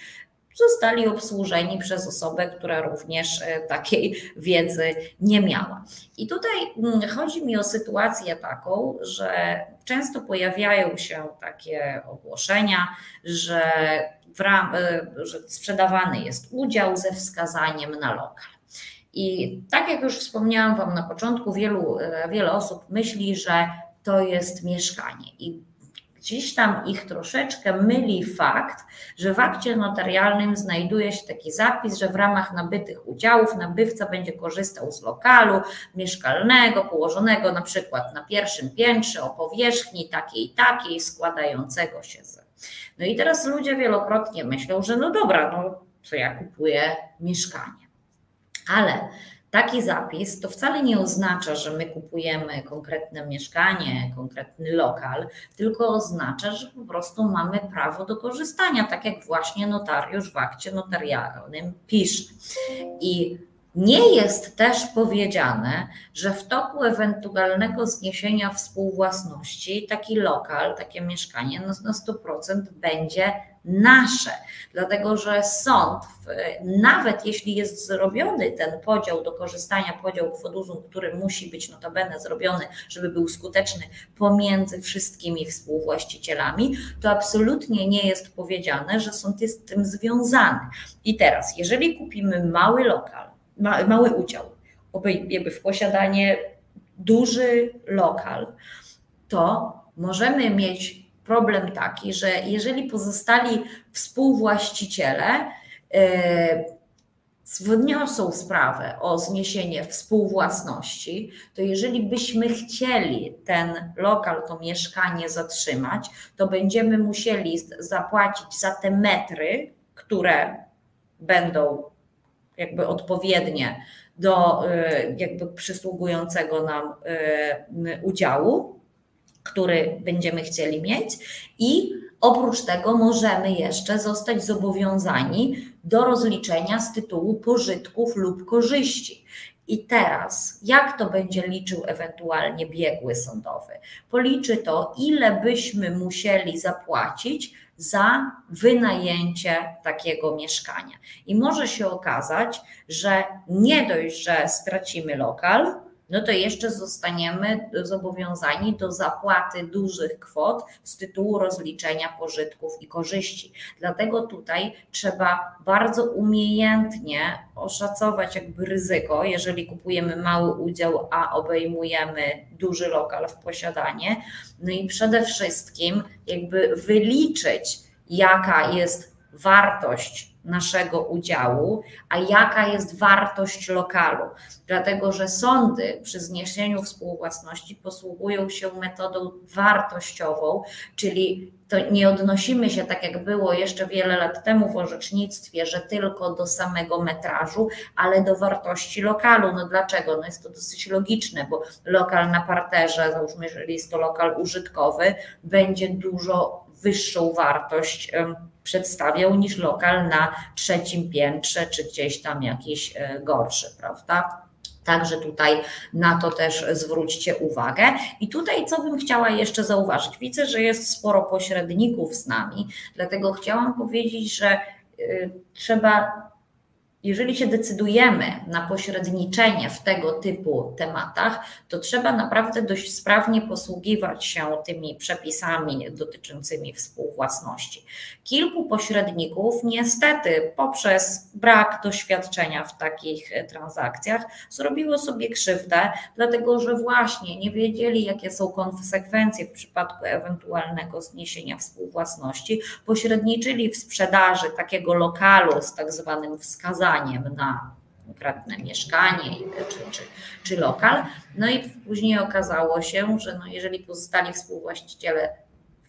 zostali obsłużeni przez osobę, która również e, takiej (laughs) wiedzy nie miała. I tutaj mm, chodzi mi o sytuację taką, że często pojawiają się takie ogłoszenia, że ram, e, że sprzedawany jest udział ze wskazaniem na lokal. I tak jak już wspomniałam Wam na początku, wielu, e, wiele osób myśli, że to jest mieszkanie. I gdzieś tam ich troszeczkę myli fakt, że w akcie notarialnym znajduje się taki zapis, że w ramach nabytych udziałów nabywca będzie korzystał z lokalu mieszkalnego, położonego na przykład na pierwszym piętrze o powierzchni takiej takiej, składającego się z no i teraz ludzie wielokrotnie myślą, że no dobra, no to ja kupuję mieszkanie. Ale taki zapis to wcale nie oznacza, że my kupujemy konkretne mieszkanie, konkretny lokal, tylko oznacza, że po prostu mamy prawo do korzystania, tak jak właśnie notariusz w akcie notarialnym pisze. I Nie jest też powiedziane, że w toku ewentualnego zniesienia współwłasności taki lokal, takie mieszkanie na 100% będzie nasze, dlatego że sąd, nawet jeśli jest zrobiony ten podział do korzystania, podział kwoduzum, który musi być notabene zrobiony, żeby był skuteczny pomiędzy wszystkimi współwłaścicielami, to absolutnie nie jest powiedziane, że sąd jest tym związany. I teraz, jeżeli kupimy mały lokal, ma, mały udział, jakby w posiadanie duży lokal, to możemy mieć problem taki, że jeżeli pozostali współwłaściciele yy, wniosą sprawę o zniesienie współwłasności, to jeżeli byśmy chcieli ten lokal, to mieszkanie zatrzymać, to będziemy musieli zapłacić za te metry, które będą jakby odpowiednie do y, jakby przysługującego nam y, udziału, który będziemy chcieli mieć i oprócz tego możemy jeszcze zostać zobowiązani do rozliczenia z tytułu pożytków lub korzyści. I teraz, jak to będzie liczył ewentualnie biegły sądowy? Policzy to, ile byśmy musieli zapłacić za wynajęcie takiego mieszkania. I może się okazać, że nie dość, że stracimy lokal, no to jeszcze zostaniemy zobowiązani do zapłaty dużych kwot z tytułu rozliczenia pożytków i korzyści. Dlatego tutaj trzeba bardzo umiejętnie oszacować jakby ryzyko, jeżeli kupujemy mały udział, a obejmujemy duży lokal w posiadanie. No i przede wszystkim jakby wyliczyć, jaka jest wartość naszego udziału, a jaka jest wartość lokalu. Dlatego, że sądy przy zniesieniu współwłasności posługują się metodą wartościową, czyli to nie odnosimy się tak jak było jeszcze wiele lat temu w orzecznictwie, że tylko do samego metrażu, ale do wartości lokalu. No dlaczego? No jest to dosyć logiczne, bo lokal na parterze, załóżmy, jeżeli jest to lokal użytkowy, będzie dużo wyższą wartość przedstawiał niż lokal na trzecim piętrze, czy gdzieś tam jakiś e, gorszy, prawda? Także tutaj na to też zwróćcie uwagę. I tutaj, co bym chciała jeszcze zauważyć? Widzę, że jest sporo pośredników z nami, dlatego chciałam powiedzieć, że e, trzeba jeżeli się decydujemy na pośredniczenie w tego typu tematach, to trzeba naprawdę dość sprawnie posługiwać się tymi przepisami dotyczącymi współwłasności. Kilku pośredników, niestety, poprzez brak doświadczenia w takich transakcjach, zrobiło sobie krzywdę, dlatego że właśnie nie wiedzieli, jakie są konsekwencje w przypadku ewentualnego zniesienia współwłasności, pośredniczyli w sprzedaży takiego lokalu z tak zwanym wskazaniem na konkretne mieszkanie czy, czy, czy lokal. No i później okazało się, że no jeżeli pozostali współwłaściciele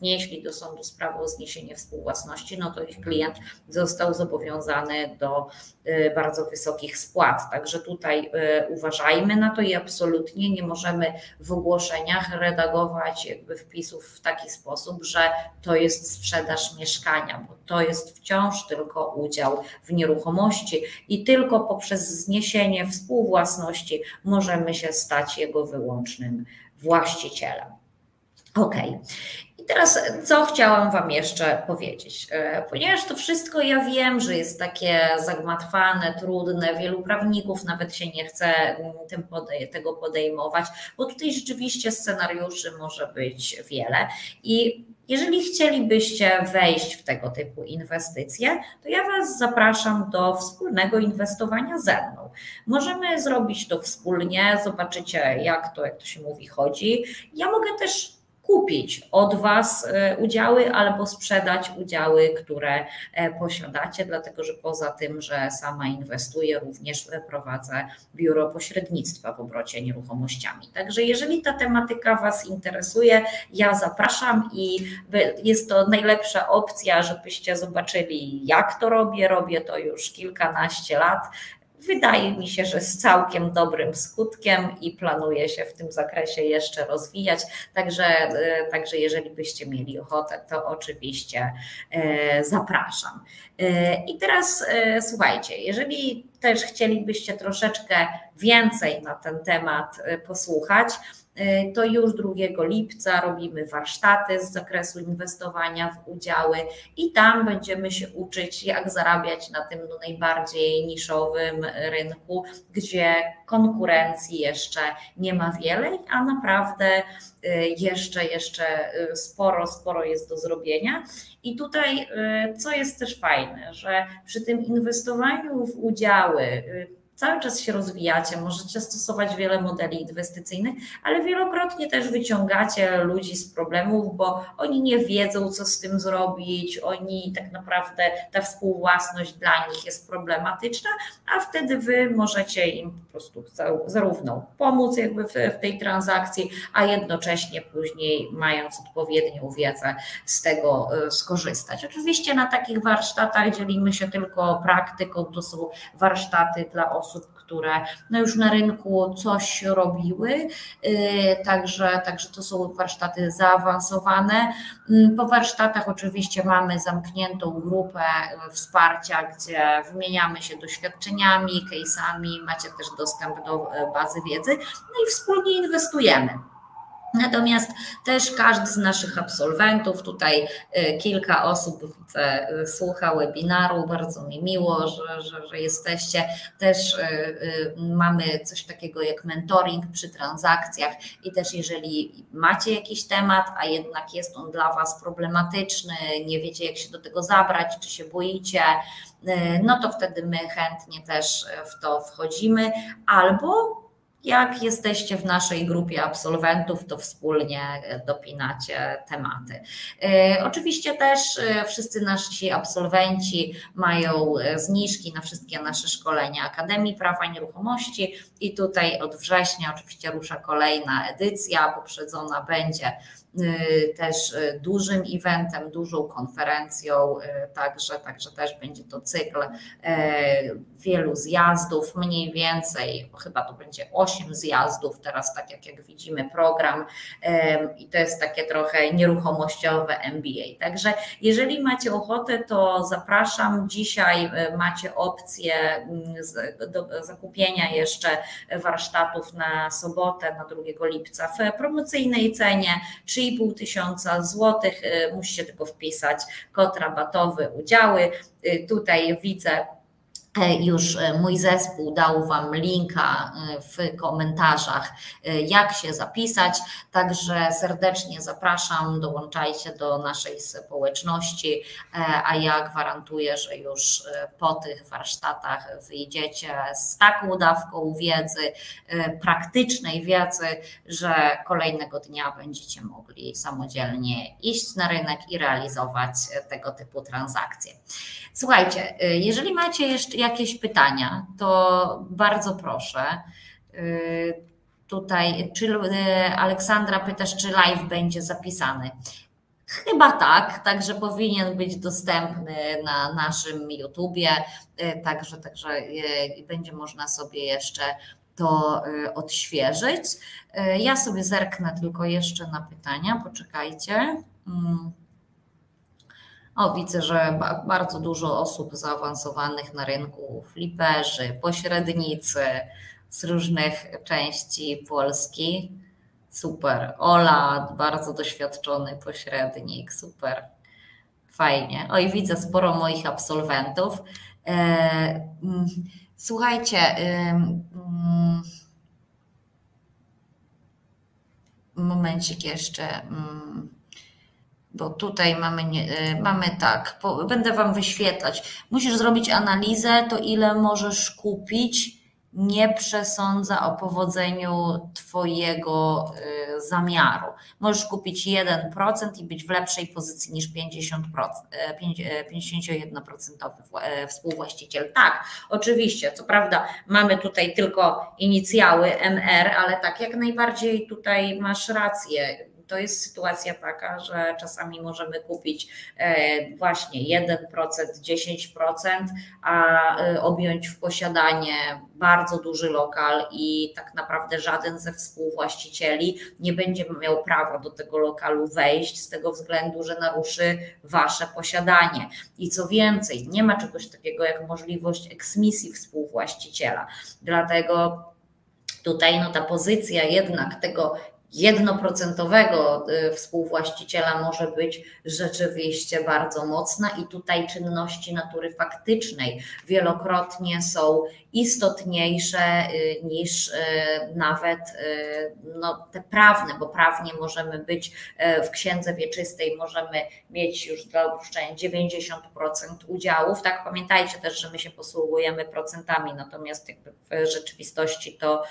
wnieśli do sądu sprawę o zniesienie współwłasności, no to ich klient został zobowiązany do y, bardzo wysokich spłat. Także tutaj y, uważajmy na to i absolutnie nie możemy w ogłoszeniach redagować jakby wpisów w taki sposób, że to jest sprzedaż mieszkania, bo to jest wciąż tylko udział w nieruchomości i tylko poprzez zniesienie współwłasności możemy się stać jego wyłącznym właścicielem. OK. Teraz, co chciałam Wam jeszcze powiedzieć? E, ponieważ to wszystko ja wiem, że jest takie zagmatwane, trudne, wielu prawników nawet się nie chce mm, podej tego podejmować, bo tutaj rzeczywiście scenariuszy może być wiele. I jeżeli chcielibyście wejść w tego typu inwestycje, to ja Was zapraszam do wspólnego inwestowania ze mną. Możemy zrobić to wspólnie, zobaczycie, jak to, jak to się mówi, chodzi. Ja mogę też kupić od Was e, udziały albo sprzedać udziały, które e, posiadacie, dlatego że poza tym, że sama inwestuję, również prowadzę biuro pośrednictwa w obrocie nieruchomościami. Także jeżeli ta tematyka Was interesuje, ja zapraszam i jest to najlepsza opcja, żebyście zobaczyli, jak to robię. Robię to już kilkanaście lat wydaje mi się, że z całkiem dobrym skutkiem i planuje się w tym zakresie jeszcze rozwijać. Także, e, także jeżeli byście mieli ochotę, to oczywiście e, zapraszam. E, I teraz słuchajcie, jeżeli też chcielibyście troszeczkę więcej na ten temat posłuchać, E, to już 2 lipca robimy warsztaty z zakresu inwestowania w udziały i tam będziemy się uczyć, jak zarabiać na tym no, najbardziej niszowym rynku, gdzie konkurencji jeszcze nie ma wiele, a naprawdę e, jeszcze, jeszcze sporo, sporo jest do zrobienia. I tutaj, co jest też fajne, że przy tym inwestowaniu w udziały, cały czas się rozwijacie, możecie stosować wiele modeli inwestycyjnych, ale wielokrotnie też wyciągacie ludzi z problemów, bo oni nie wiedzą, co z tym zrobić, oni tak naprawdę ta współwłasność dla nich jest problematyczna, a wtedy wy możecie im po prostu zarówno pomóc jakby w, w tej transakcji, a jednocześnie później mając odpowiednią wiedzę z tego e, skorzystać. Oczywiście na takich warsztatach dzielimy się tylko praktyką, to są warsztaty dla osób, osób, które no już na rynku coś robiły, y, także, także to są warsztaty zaawansowane. Mm, po warsztatach oczywiście mamy zamkniętą grupę wsparcia, gdzie wymieniamy się doświadczeniami, case'ami, macie też dostęp do e, bazy wiedzy, no i wspólnie inwestujemy. Natomiast też każdy z naszych absolwentów, tutaj y, kilka osób widzę, y, słucha webinaru, bardzo mi miło, że, że, że jesteście. Też y, mamy coś takiego jak mentoring przy transakcjach i też jeżeli macie jakiś temat, a jednak jest on dla Was problematyczny, nie wiecie jak się do tego zabrać, czy się boicie, no to wtedy my chętnie też w to wchodzimy albo jak jesteście w naszej grupie absolwentów, to wspólnie dopinacie tematy. E, oczywiście też e, wszyscy nasi absolwenci mają e, zniżki na wszystkie nasze szkolenia Akademii Prawa Nieruchomości i tutaj od września oczywiście rusza kolejna edycja, poprzedzona będzie też y, dużym eventem, dużą konferencją, y, także, także też będzie to cykl wielu zjazdów, mniej więcej, chyba to będzie 8 zjazdów, teraz tak jak, jak widzimy program i to jest takie trochę nieruchomościowe MBA. Także jeżeli macie ochotę, to zapraszam. Dzisiaj macie opcję mm, do zakupienia jeszcze warsztatów na sobotę, na 2 lipca w promocyjnej cenie, 3,5 tysiąca złotych. Y, musicie tylko wpisać kod rabatowy udziały. Y, tutaj widzę już e, mój zespół dał Wam linka e, w komentarzach, jak się zapisać. Także serdecznie zapraszam, dołączajcie do naszej społeczności, a ja gwarantuję, że już po tych warsztatach wyjdziecie z taką dawką wiedzy, praktycznej wiedzy, że kolejnego dnia będziecie mogli samodzielnie iść na rynek i realizować tego typu transakcje. Słuchajcie, jeżeli macie jeszcze jakieś pytania, to bardzo proszę. Y, tutaj, czy y, Aleksandra pytasz, czy live będzie zapisany? Chyba tak, także powinien być dostępny na naszym YouTubie, y, także, także będzie można sobie jeszcze to odświeżyć. Ja sobie zerknę tylko jeszcze na pytania, poczekajcie. Mm. O, widzę, że bardzo dużo osób zaawansowanych na rynku, fliperzy, pośrednicy z różnych części Polski. Super. Ola, bardzo doświadczony pośrednik, super. Fajnie. Oj, widzę sporo moich absolwentów. E, mm, słuchajcie, mm, momencik jeszcze. Bo tutaj mamy, e, mamy tak, będę Wam wyświetlać. Musisz zrobić analizę, to ile możesz kupić, nie przesądza o powodzeniu Twojego y, zamiaru. Możesz kupić 1% i być w lepszej pozycji niż 50%, 51% e, współwłaściciel. Tak, oczywiście, co prawda mamy tutaj tylko inicjały MR, ale tak jak najbardziej tutaj masz rację to jest sytuacja taka, że czasami możemy kupić e, właśnie 1%, 10%, a e, objąć w posiadanie bardzo duży lokal i tak naprawdę żaden ze współwłaścicieli nie będzie miał prawa do tego lokalu wejść z tego względu, że naruszy wasze posiadanie. I co więcej, nie ma czegoś takiego jak możliwość eksmisji współwłaściciela. Dlatego tutaj no, ta pozycja jednak tego jednoprocentowego y, współwłaściciela może być rzeczywiście bardzo mocna i tutaj czynności natury faktycznej wielokrotnie są istotniejsze y, niż y, nawet no, te prawne, bo prawnie możemy być w księdze wieczystej, możemy mieć już dla uproszczenia 90% udziałów. Tak, pamiętajcie też, że my się posługujemy procentami, natomiast w rzeczywistości to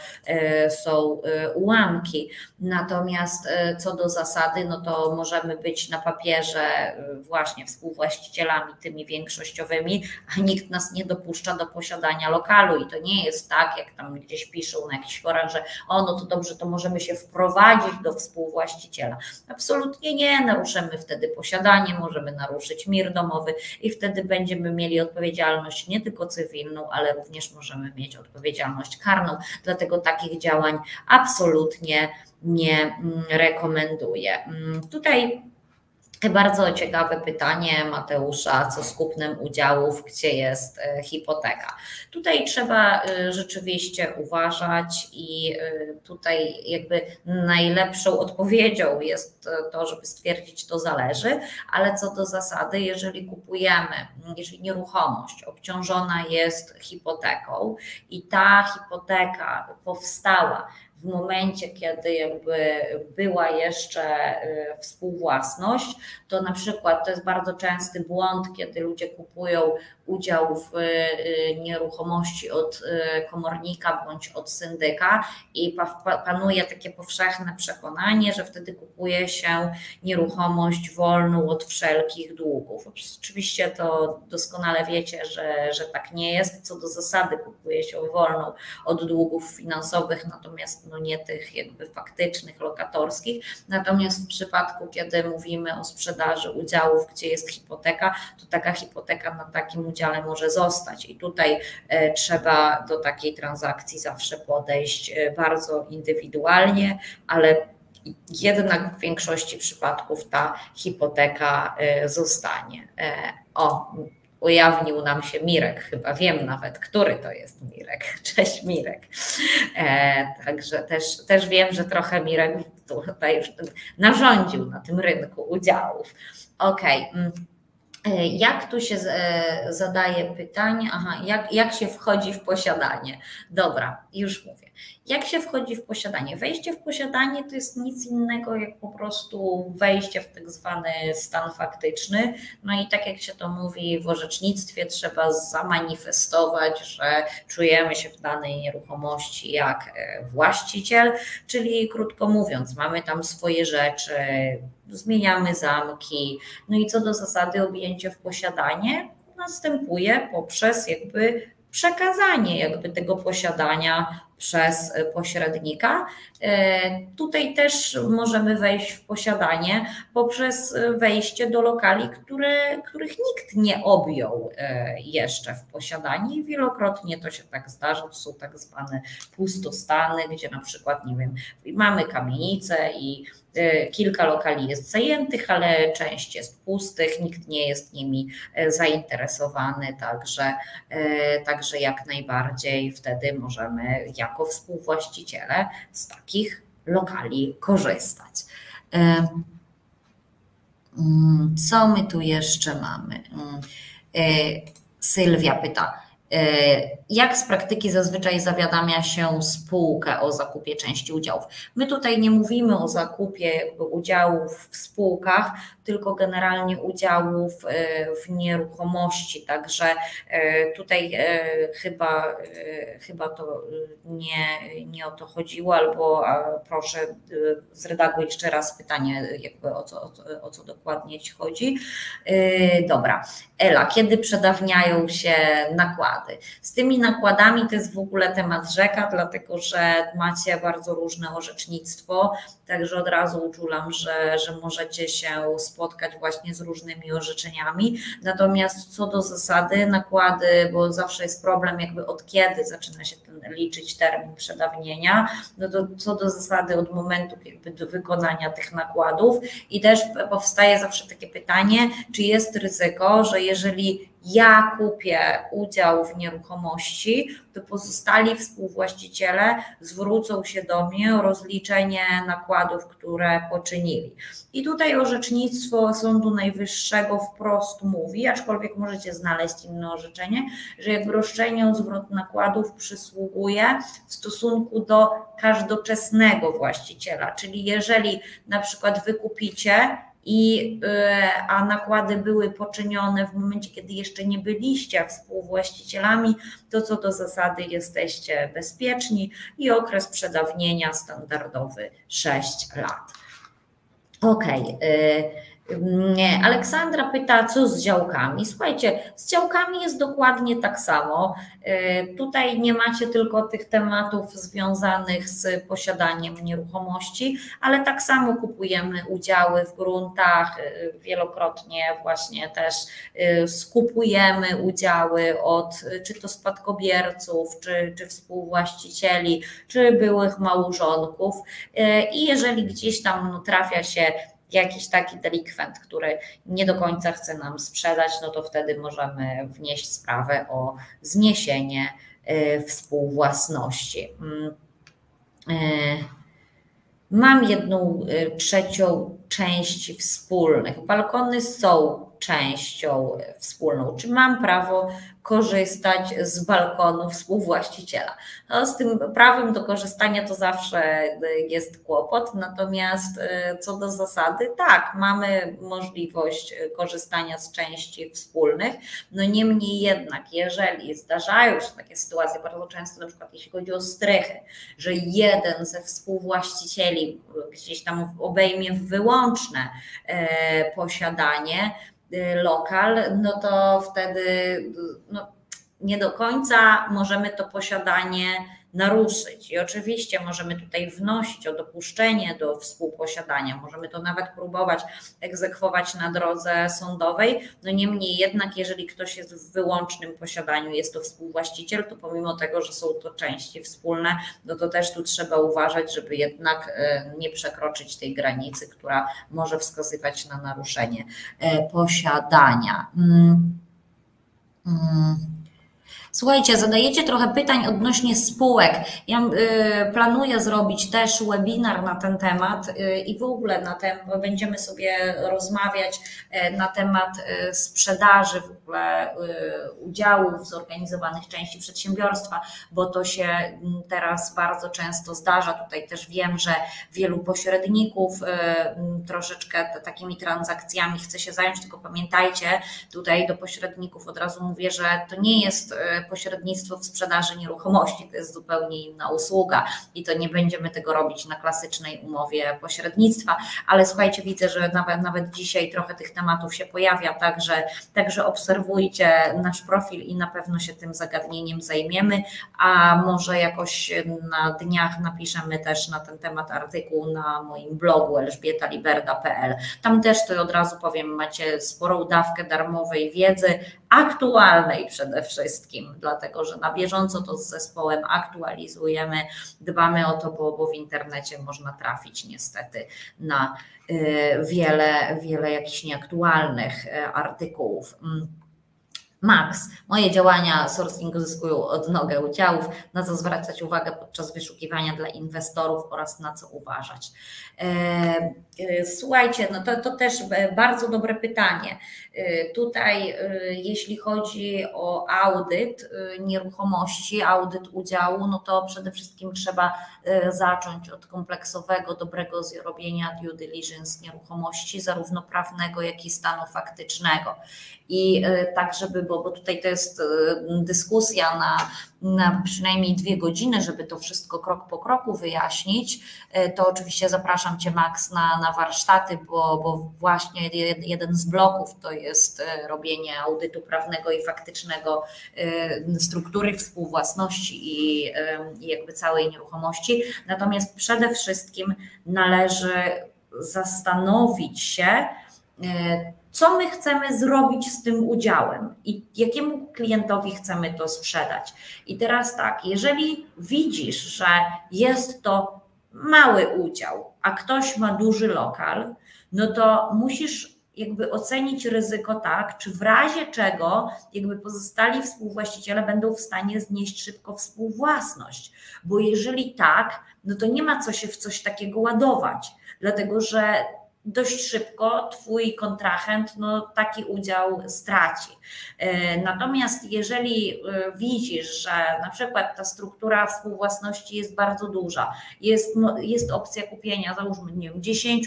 są ułamki. Natomiast e, co do zasady, no to możemy być na papierze e, właśnie współwłaścicielami tymi większościowymi, a nikt nas nie dopuszcza do posiadania lokalu i to nie jest tak, jak tam gdzieś piszą na jakichś forach, że o, no to dobrze, to możemy się wprowadzić do współwłaściciela. Absolutnie nie, naruszymy wtedy posiadanie, możemy naruszyć mir domowy i wtedy będziemy mieli odpowiedzialność nie tylko cywilną, ale również możemy mieć odpowiedzialność karną. Dlatego takich działań absolutnie nie mm, rekomenduję. Mm, tutaj bardzo ciekawe pytanie Mateusza, co z kupnem udziałów, gdzie jest e, hipoteka. Tutaj trzeba e, rzeczywiście uważać i e, tutaj jakby najlepszą odpowiedzią jest to, żeby stwierdzić, to zależy, ale co do zasady, jeżeli kupujemy, jeżeli nieruchomość obciążona jest hipoteką i ta hipoteka powstała w momencie, kiedy jakby była jeszcze y, współwłasność, to na przykład to jest bardzo częsty błąd, kiedy ludzie kupują udział w y, nieruchomości od y, komornika bądź od syndyka i panuje takie powszechne przekonanie, że wtedy kupuje się nieruchomość wolną od wszelkich długów. Oczywiście to doskonale wiecie, że, że tak nie jest. Co do zasady kupuje się wolną od długów finansowych, natomiast no nie tych jakby faktycznych, lokatorskich. Natomiast w przypadku, kiedy mówimy o sprzedaży udziałów, gdzie jest hipoteka, to taka hipoteka na takim udziale może zostać. I tutaj e, trzeba do takiej transakcji zawsze podejść e, bardzo indywidualnie, ale jednak w większości przypadków ta hipoteka e, zostanie. O, ujawnił nam się Mirek, chyba wiem nawet, który to jest Mirek. (laughs) Cześć Mirek. E, także też, też wiem, że trochę Mirek tutaj już narządził na tym rynku udziałów. Okej. Okay. E, jak tu się e, zadaje pytanie? Aha, jak, jak się wchodzi w posiadanie? Dobra, już mówię. Jak się wchodzi w posiadanie? Wejście w posiadanie to jest nic innego jak po prostu wejście w tak zwany stan faktyczny. No i tak jak się to mówi w orzecznictwie, trzeba zamanifestować, że czujemy się w danej nieruchomości jak e, właściciel, czyli krótko mówiąc, mamy tam swoje rzeczy, zmieniamy zamki. No i co do zasady, objęcie w posiadanie następuje poprzez jakby przekazanie jakby tego posiadania przez pośrednika. E, tutaj też możemy wejść w posiadanie poprzez wejście do lokali, które, których nikt nie objął e, jeszcze w posiadanie i wielokrotnie to się tak zdarza. To są tak zwane pustostany, gdzie na przykład, nie wiem, mamy kamienicę i kilka lokali jest zajętych, ale część jest pustych, nikt nie jest nimi e, zainteresowany, także, e, także jak najbardziej wtedy możemy jako współwłaściciele z takich lokali korzystać. Mm, co my tu jeszcze mamy? Mm, Sylwia pyta, E, jak z praktyki zazwyczaj zawiadamia się spółkę o zakupie części udziałów? My tutaj nie mówimy o zakupie udziałów w spółkach, tylko generalnie udziałów e, w nieruchomości. Także e, tutaj chyba, chyba to nie, nie o to chodziło, albo proszę zredaguj jeszcze raz pytanie, jakby o co, o, co, o co dokładnie Ci chodzi. Dobra. Ela, kiedy przedawniają się nakłady? Z tymi nakładami to jest w ogóle temat rzeka, dlatego że macie bardzo różne orzecznictwo, także od razu uczulam, że, że możecie się spotkać właśnie z różnymi orzeczeniami. Natomiast co do zasady, nakłady, bo zawsze jest problem, jakby od kiedy zaczyna się ten, liczyć termin przedawnienia, no to co do zasady od momentu jakby do wykonania tych nakładów i też powstaje zawsze takie pytanie, czy jest ryzyko, że jeżeli ja kupię udział w nieruchomości, to pozostali współwłaściciele zwrócą się do mnie o rozliczenie nakładów, które poczynili. I tutaj orzecznictwo Sądu Najwyższego wprost mówi, aczkolwiek możecie znaleźć inne orzeczenie, że jakby roszczenie o zwrot nakładów przysługuje w stosunku do każdoczesnego właściciela, czyli jeżeli na przykład wykupicie i, y, a nakłady były poczynione w momencie, kiedy jeszcze nie byliście współwłaścicielami, to co do zasady jesteście bezpieczni i okres przedawnienia standardowy 6 lat. Okej. Okay. Aleksandra pyta, co z działkami. Słuchajcie, z działkami jest dokładnie tak samo. E, tutaj nie macie tylko tych tematów związanych z posiadaniem nieruchomości, ale tak samo kupujemy udziały w gruntach. E, wielokrotnie właśnie też e, skupujemy udziały od czy to spadkobierców, czy, czy współwłaścicieli, czy byłych małżonków. I jeżeli gdzieś tam trafia się jakiś taki delikwent, który nie do końca chce nam sprzedać, no to wtedy możemy wnieść sprawę o zniesienie y, współwłasności. Mm, y, mam jedną y, trzecią część wspólnych. Balkony są częścią wspólną. Czy mam prawo korzystać z balkonu współwłaściciela? No, z tym prawem do korzystania to zawsze jest kłopot, natomiast e, co do zasady, tak, mamy możliwość korzystania z części wspólnych. No niemniej jednak, jeżeli zdarzają się takie sytuacje, bardzo często na przykład jeśli chodzi o strychy, że jeden ze współwłaścicieli gdzieś tam obejmie wyłączne e, posiadanie, lokal, no to wtedy no, nie do końca możemy to posiadanie naruszyć. I oczywiście możemy tutaj wnosić o dopuszczenie do współposiadania, możemy to nawet próbować egzekwować na drodze sądowej. No niemniej jednak, jeżeli ktoś jest w wyłącznym posiadaniu, jest to współwłaściciel, to pomimo tego, że są to części wspólne, no to też tu trzeba uważać, żeby jednak e, nie przekroczyć tej granicy, która może wskazywać na naruszenie e, posiadania. Mm. Mm. Słuchajcie, zadajecie trochę pytań odnośnie spółek. Ja y, planuję zrobić też webinar na ten temat y, i w ogóle na ten, będziemy sobie rozmawiać y, na temat sprzedaży w ogóle udziałów w zorganizowanych części przedsiębiorstwa, bo to się mm, teraz bardzo często zdarza. Tutaj też wiem, że wielu pośredników mm, troszeczkę takimi transakcjami chce się zająć, tylko pamiętajcie, tutaj do pośredników od razu mówię, że to nie jest pośrednictwo w sprzedaży nieruchomości. To jest zupełnie inna usługa i to nie będziemy tego robić na klasycznej umowie pośrednictwa, ale słuchajcie, widzę, że nawet, nawet dzisiaj trochę tych tematów się pojawia, także, także obserwujcie nasz profil i na pewno się tym zagadnieniem zajmiemy, a może jakoś na dniach napiszemy też na ten temat artykuł na moim blogu elżbietaliberda.pl. Tam też to od razu powiem, macie sporą dawkę darmowej wiedzy, aktualnej przede wszystkim, dlatego że na bieżąco to z zespołem aktualizujemy, dbamy o to, bo, bo w internecie można trafić niestety na y, wiele, wiele jakichś nieaktualnych y, artykułów. Max. Moje działania sourcingu zyskują odnogę udziałów, na co zwracać uwagę podczas wyszukiwania dla inwestorów oraz na co uważać. E, e, słuchajcie, no to, to też bardzo dobre pytanie. E, tutaj, jeśli chodzi o audyt nieruchomości, audyt udziału, no to przede wszystkim trzeba zacząć od kompleksowego, dobrego zrobienia due diligence nieruchomości, zarówno prawnego, jak i stanu faktycznego. I tak, żeby bo, bo tutaj to jest dyskusja na, na przynajmniej dwie godziny, żeby to wszystko krok po kroku wyjaśnić, to oczywiście zapraszam Cię, Max, na, na warsztaty, bo, bo właśnie jeden z bloków to jest robienie audytu prawnego i faktycznego struktury współwłasności i, i jakby całej nieruchomości. Natomiast przede wszystkim należy zastanowić się, co my chcemy zrobić z tym udziałem i jakiemu klientowi chcemy to sprzedać. I teraz tak, jeżeli widzisz, że jest to mały udział, a ktoś ma duży lokal, no to musisz jakby ocenić ryzyko tak, czy w razie czego jakby pozostali współwłaściciele będą w stanie znieść szybko współwłasność. Bo jeżeli tak, no to nie ma co się w coś takiego ładować, dlatego że dość szybko Twój kontrahent no, taki udział straci. E, natomiast jeżeli e, widzisz, że na przykład ta struktura współwłasności jest bardzo duża, jest, jest opcja kupienia, załóżmy, nie wiem, 10%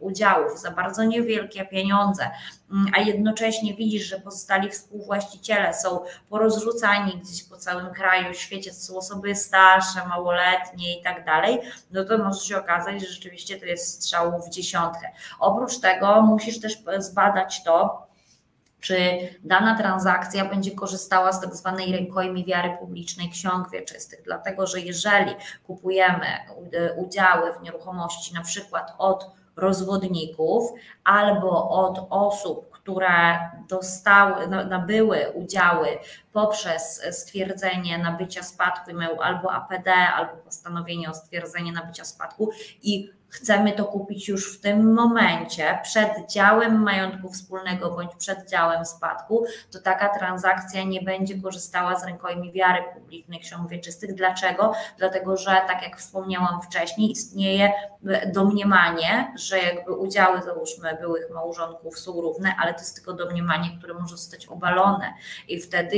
udziałów za bardzo niewielkie pieniądze, mm, a jednocześnie widzisz, że pozostali współwłaściciele są porozrzucani gdzieś po całym kraju, świecie, to są osoby starsze, małoletnie i tak dalej, no to może się okazać, że rzeczywiście to jest strzał w dziesiątkę. Oprócz tego musisz też zbadać to, czy dana transakcja będzie korzystała z tak zwanej rękojmi wiary publicznej ksiąg wieczystych, dlatego że jeżeli kupujemy udziały w nieruchomości na przykład od rozwodników albo od osób, które dostały, nabyły udziały poprzez stwierdzenie nabycia spadku albo APD, albo postanowienie o stwierdzeniu nabycia spadku i chcemy to kupić już w tym momencie, przed działem majątku wspólnego bądź przed działem spadku, to taka transakcja nie będzie korzystała z rękojmi wiary publicznych ksiąg wieczystych. Dlaczego? Dlatego, że tak jak wspomniałam wcześniej, istnieje domniemanie, że jakby udziały, załóżmy, byłych małżonków są równe, ale to jest tylko domniemanie, które może zostać obalone i wtedy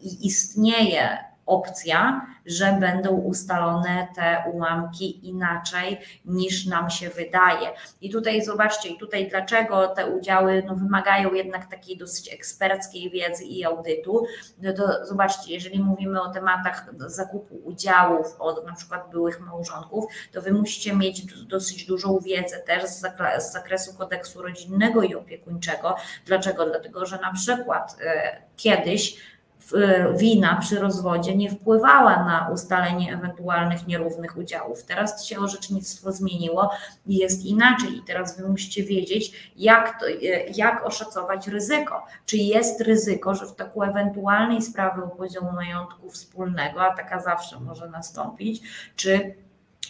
istnieje opcja, że będą ustalone te ułamki inaczej niż nam się wydaje. I tutaj zobaczcie, i tutaj dlaczego te udziały no, wymagają jednak takiej dosyć eksperckiej wiedzy i audytu. No to zobaczcie, jeżeli mówimy o tematach zakupu udziałów od na przykład byłych małżonków, to wy musicie mieć dosyć dużą wiedzę też z, zakresu kodeksu rodzinnego i opiekuńczego. Dlaczego? Dlatego, że na przykład e, kiedyś wina przy rozwodzie nie wpływała na ustalenie ewentualnych nierównych udziałów. Teraz się orzecznictwo zmieniło i jest inaczej i teraz wy musicie wiedzieć, jak, to, e, jak oszacować ryzyko. Czy jest ryzyko, że w taku ewentualnej sprawy o podział majątku wspólnego, a taka zawsze może nastąpić, czy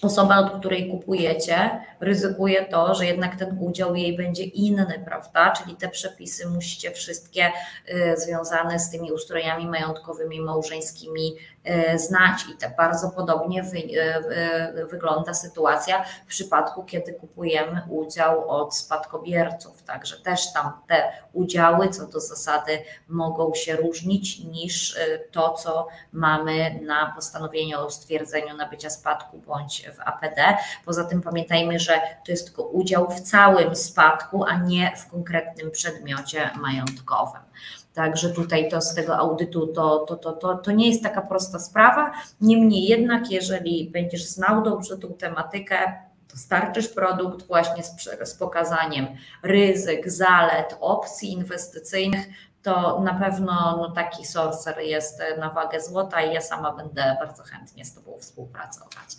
osoba, od której kupujecie, ryzykuje to, że jednak ten udział jej będzie inny, prawda? Czyli te przepisy musicie wszystkie y, związane z tymi ustrojami majątkowymi, małżeńskimi E, znać i tak bardzo podobnie wy, e, wygląda sytuacja w przypadku, kiedy kupujemy udział od spadkobierców. Także też tam te udziały co do zasady mogą się różnić niż to, co mamy na postanowieniu o stwierdzeniu nabycia spadku bądź w APD. Poza tym pamiętajmy, że to jest tylko udział w całym spadku, a nie w konkretnym przedmiocie majątkowym. Także tutaj to z tego audytu to, to, to, to, to nie jest taka prosta sprawa. Niemniej jednak, jeżeli będziesz znał dobrze tą tematykę, dostarczysz produkt właśnie z, z pokazaniem ryzyk, zalet, opcji inwestycyjnych, to na pewno no, taki sorcer jest na wagę złota i ja sama będę bardzo chętnie z Tobą współpracować.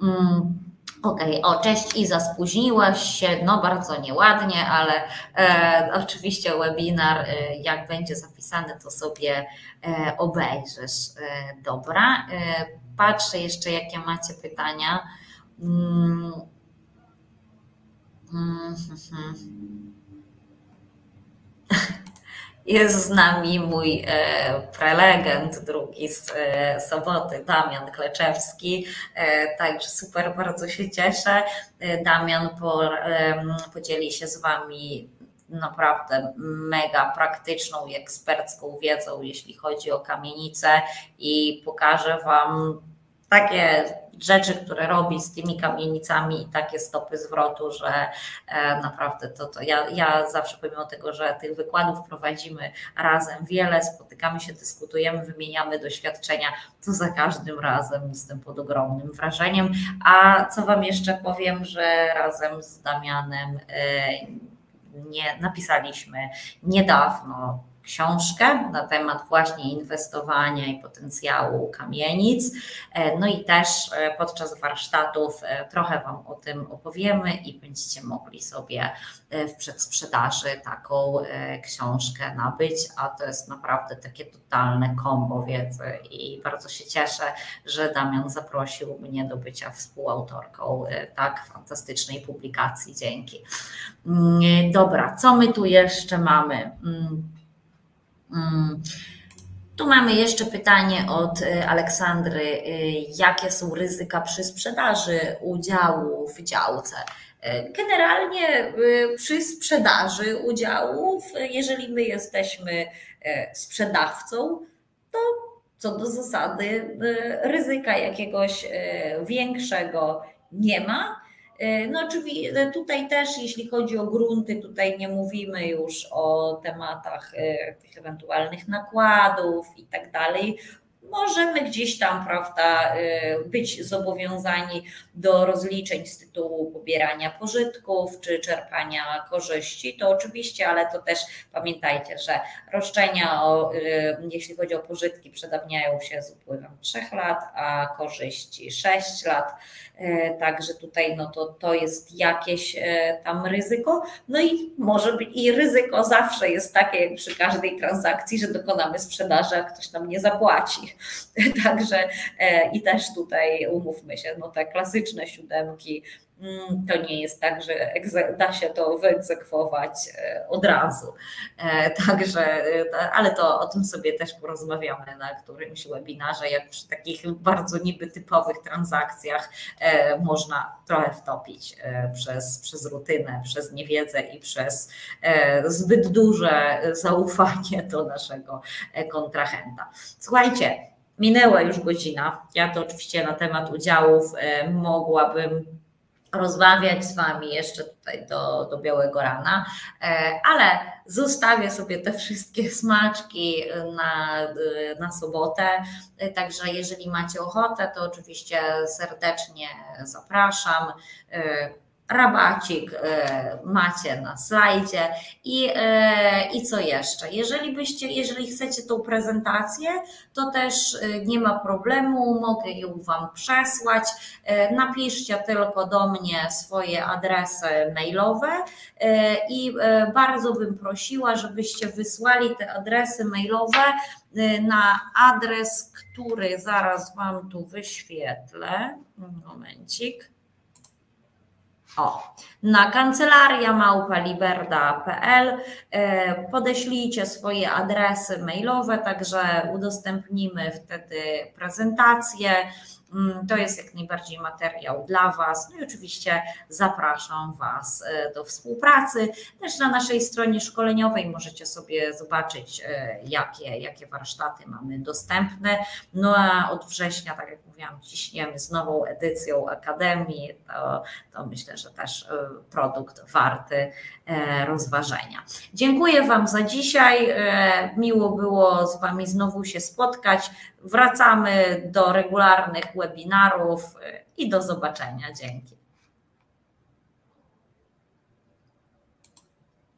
Mm. Okej, okay. o cześć Iza, spóźniłaś się, no bardzo nieładnie, ale e, oczywiście webinar, e, jak będzie zapisany, to sobie e, obejrzysz. E, dobra, e, patrzę jeszcze, jakie macie pytania. Mm. Mm -hmm. (laughs) Jest z nami mój e, prelegent drugi z e, soboty, Damian Kleczewski. E, także super, bardzo się cieszę. Damian podzieli się z Wami naprawdę mega praktyczną i ekspercką wiedzą, jeśli chodzi o kamienice i pokaże Wam takie rzeczy, które robi z tymi kamienicami i takie stopy zwrotu, że e, naprawdę to, to ja, ja zawsze pomimo tego, że tych wykładów prowadzimy razem wiele, spotykamy się, dyskutujemy, wymieniamy doświadczenia, to za każdym razem jestem pod ogromnym wrażeniem. A co Wam jeszcze powiem, że razem z Damianem e, nie napisaliśmy niedawno książkę na temat właśnie inwestowania i potencjału kamienic. E, no i też e, podczas warsztatów e, trochę Wam o tym opowiemy i będziecie mogli sobie w przedsprzedaży taką książkę nabyć, a to jest naprawdę takie totalne kombo wiedzy i bardzo się cieszę, że Damian zaprosił mnie do bycia współautorką tak fantastycznej publikacji. Dzięki. Mm, dobra, co my tu jeszcze mamy? Mm. Tu mamy jeszcze pytanie od y, Aleksandry. Y, jakie są ryzyka przy sprzedaży udziału w działce? Y, generalnie przy sprzedaży udziałów, jeżeli my jesteśmy sprzedawcą, to co do zasady ryzyka jakiegoś większego nie ma. E, no oczywiście tutaj też, jeśli chodzi o grunty, tutaj nie mówimy już o tematach e, tych ewentualnych nakładów i tak dalej możemy gdzieś tam, prawda, y, być zobowiązani do rozliczeń z tytułu pobierania pożytków czy czerpania korzyści, to oczywiście, ale to też pamiętajcie, że roszczenia, o, jeśli chodzi o pożytki, przedawniają się z upływem 3 lat, a korzyści 6 lat. Y, także tutaj no to, to jest jakieś tam ryzyko. No i może być i ryzyko zawsze jest takie, jak przy każdej transakcji, że dokonamy sprzedaży, a ktoś nam nie zapłaci. (laughs) Także e, i też tutaj umówmy się, no te klasyczne siódemki to nie jest tak, że da się to wyegzekwować e, od razu. E, (laughs) także, ale to o tym sobie też porozmawiamy na którymś webinarze, jak przy takich bardzo niby typowych transakcjach można trochę wtopić przez, przez rutynę, przez niewiedzę i przez zbyt duże zaufanie do naszego kontrahenta. Słuchajcie, Minęła już godzina. Ja to oczywiście na temat udziałów e, mogłabym rozmawiać z Wami jeszcze tutaj do, do białego rana, e, ale zostawię sobie te wszystkie smaczki na, na sobotę. E, także jeżeli macie ochotę, to oczywiście serdecznie zapraszam rabacik e, macie na slajdzie i, e, i co jeszcze? Jeżeli byście, jeżeli chcecie tą prezentację, to też e, nie ma problemu, mogę ją Wam przesłać. Napiszcie tylko do mnie swoje adresy mailowe i bardzo bym prosiła, żebyście wysłali te adresy mailowe na adres, który zaraz Wam tu wyświetlę. Momencik o, na kancelaria małpaliberda.pl e, podeślijcie swoje adresy mailowe, także udostępnimy wtedy prezentację Mm, to jest jak najbardziej materiał dla Was. No i oczywiście zapraszam Was e, do współpracy. Też na naszej stronie szkoleniowej możecie sobie zobaczyć, e, jakie, jakie warsztaty mamy dostępne. No a od września, tak jak mówiłam, ciśniemy z nową edycją Akademii. To, to myślę, że też e, produkt warty rozważenia. Dziękuję Wam za dzisiaj. Miło było z Wami znowu się spotkać. Wracamy do regularnych webinarów i do zobaczenia. Dzięki.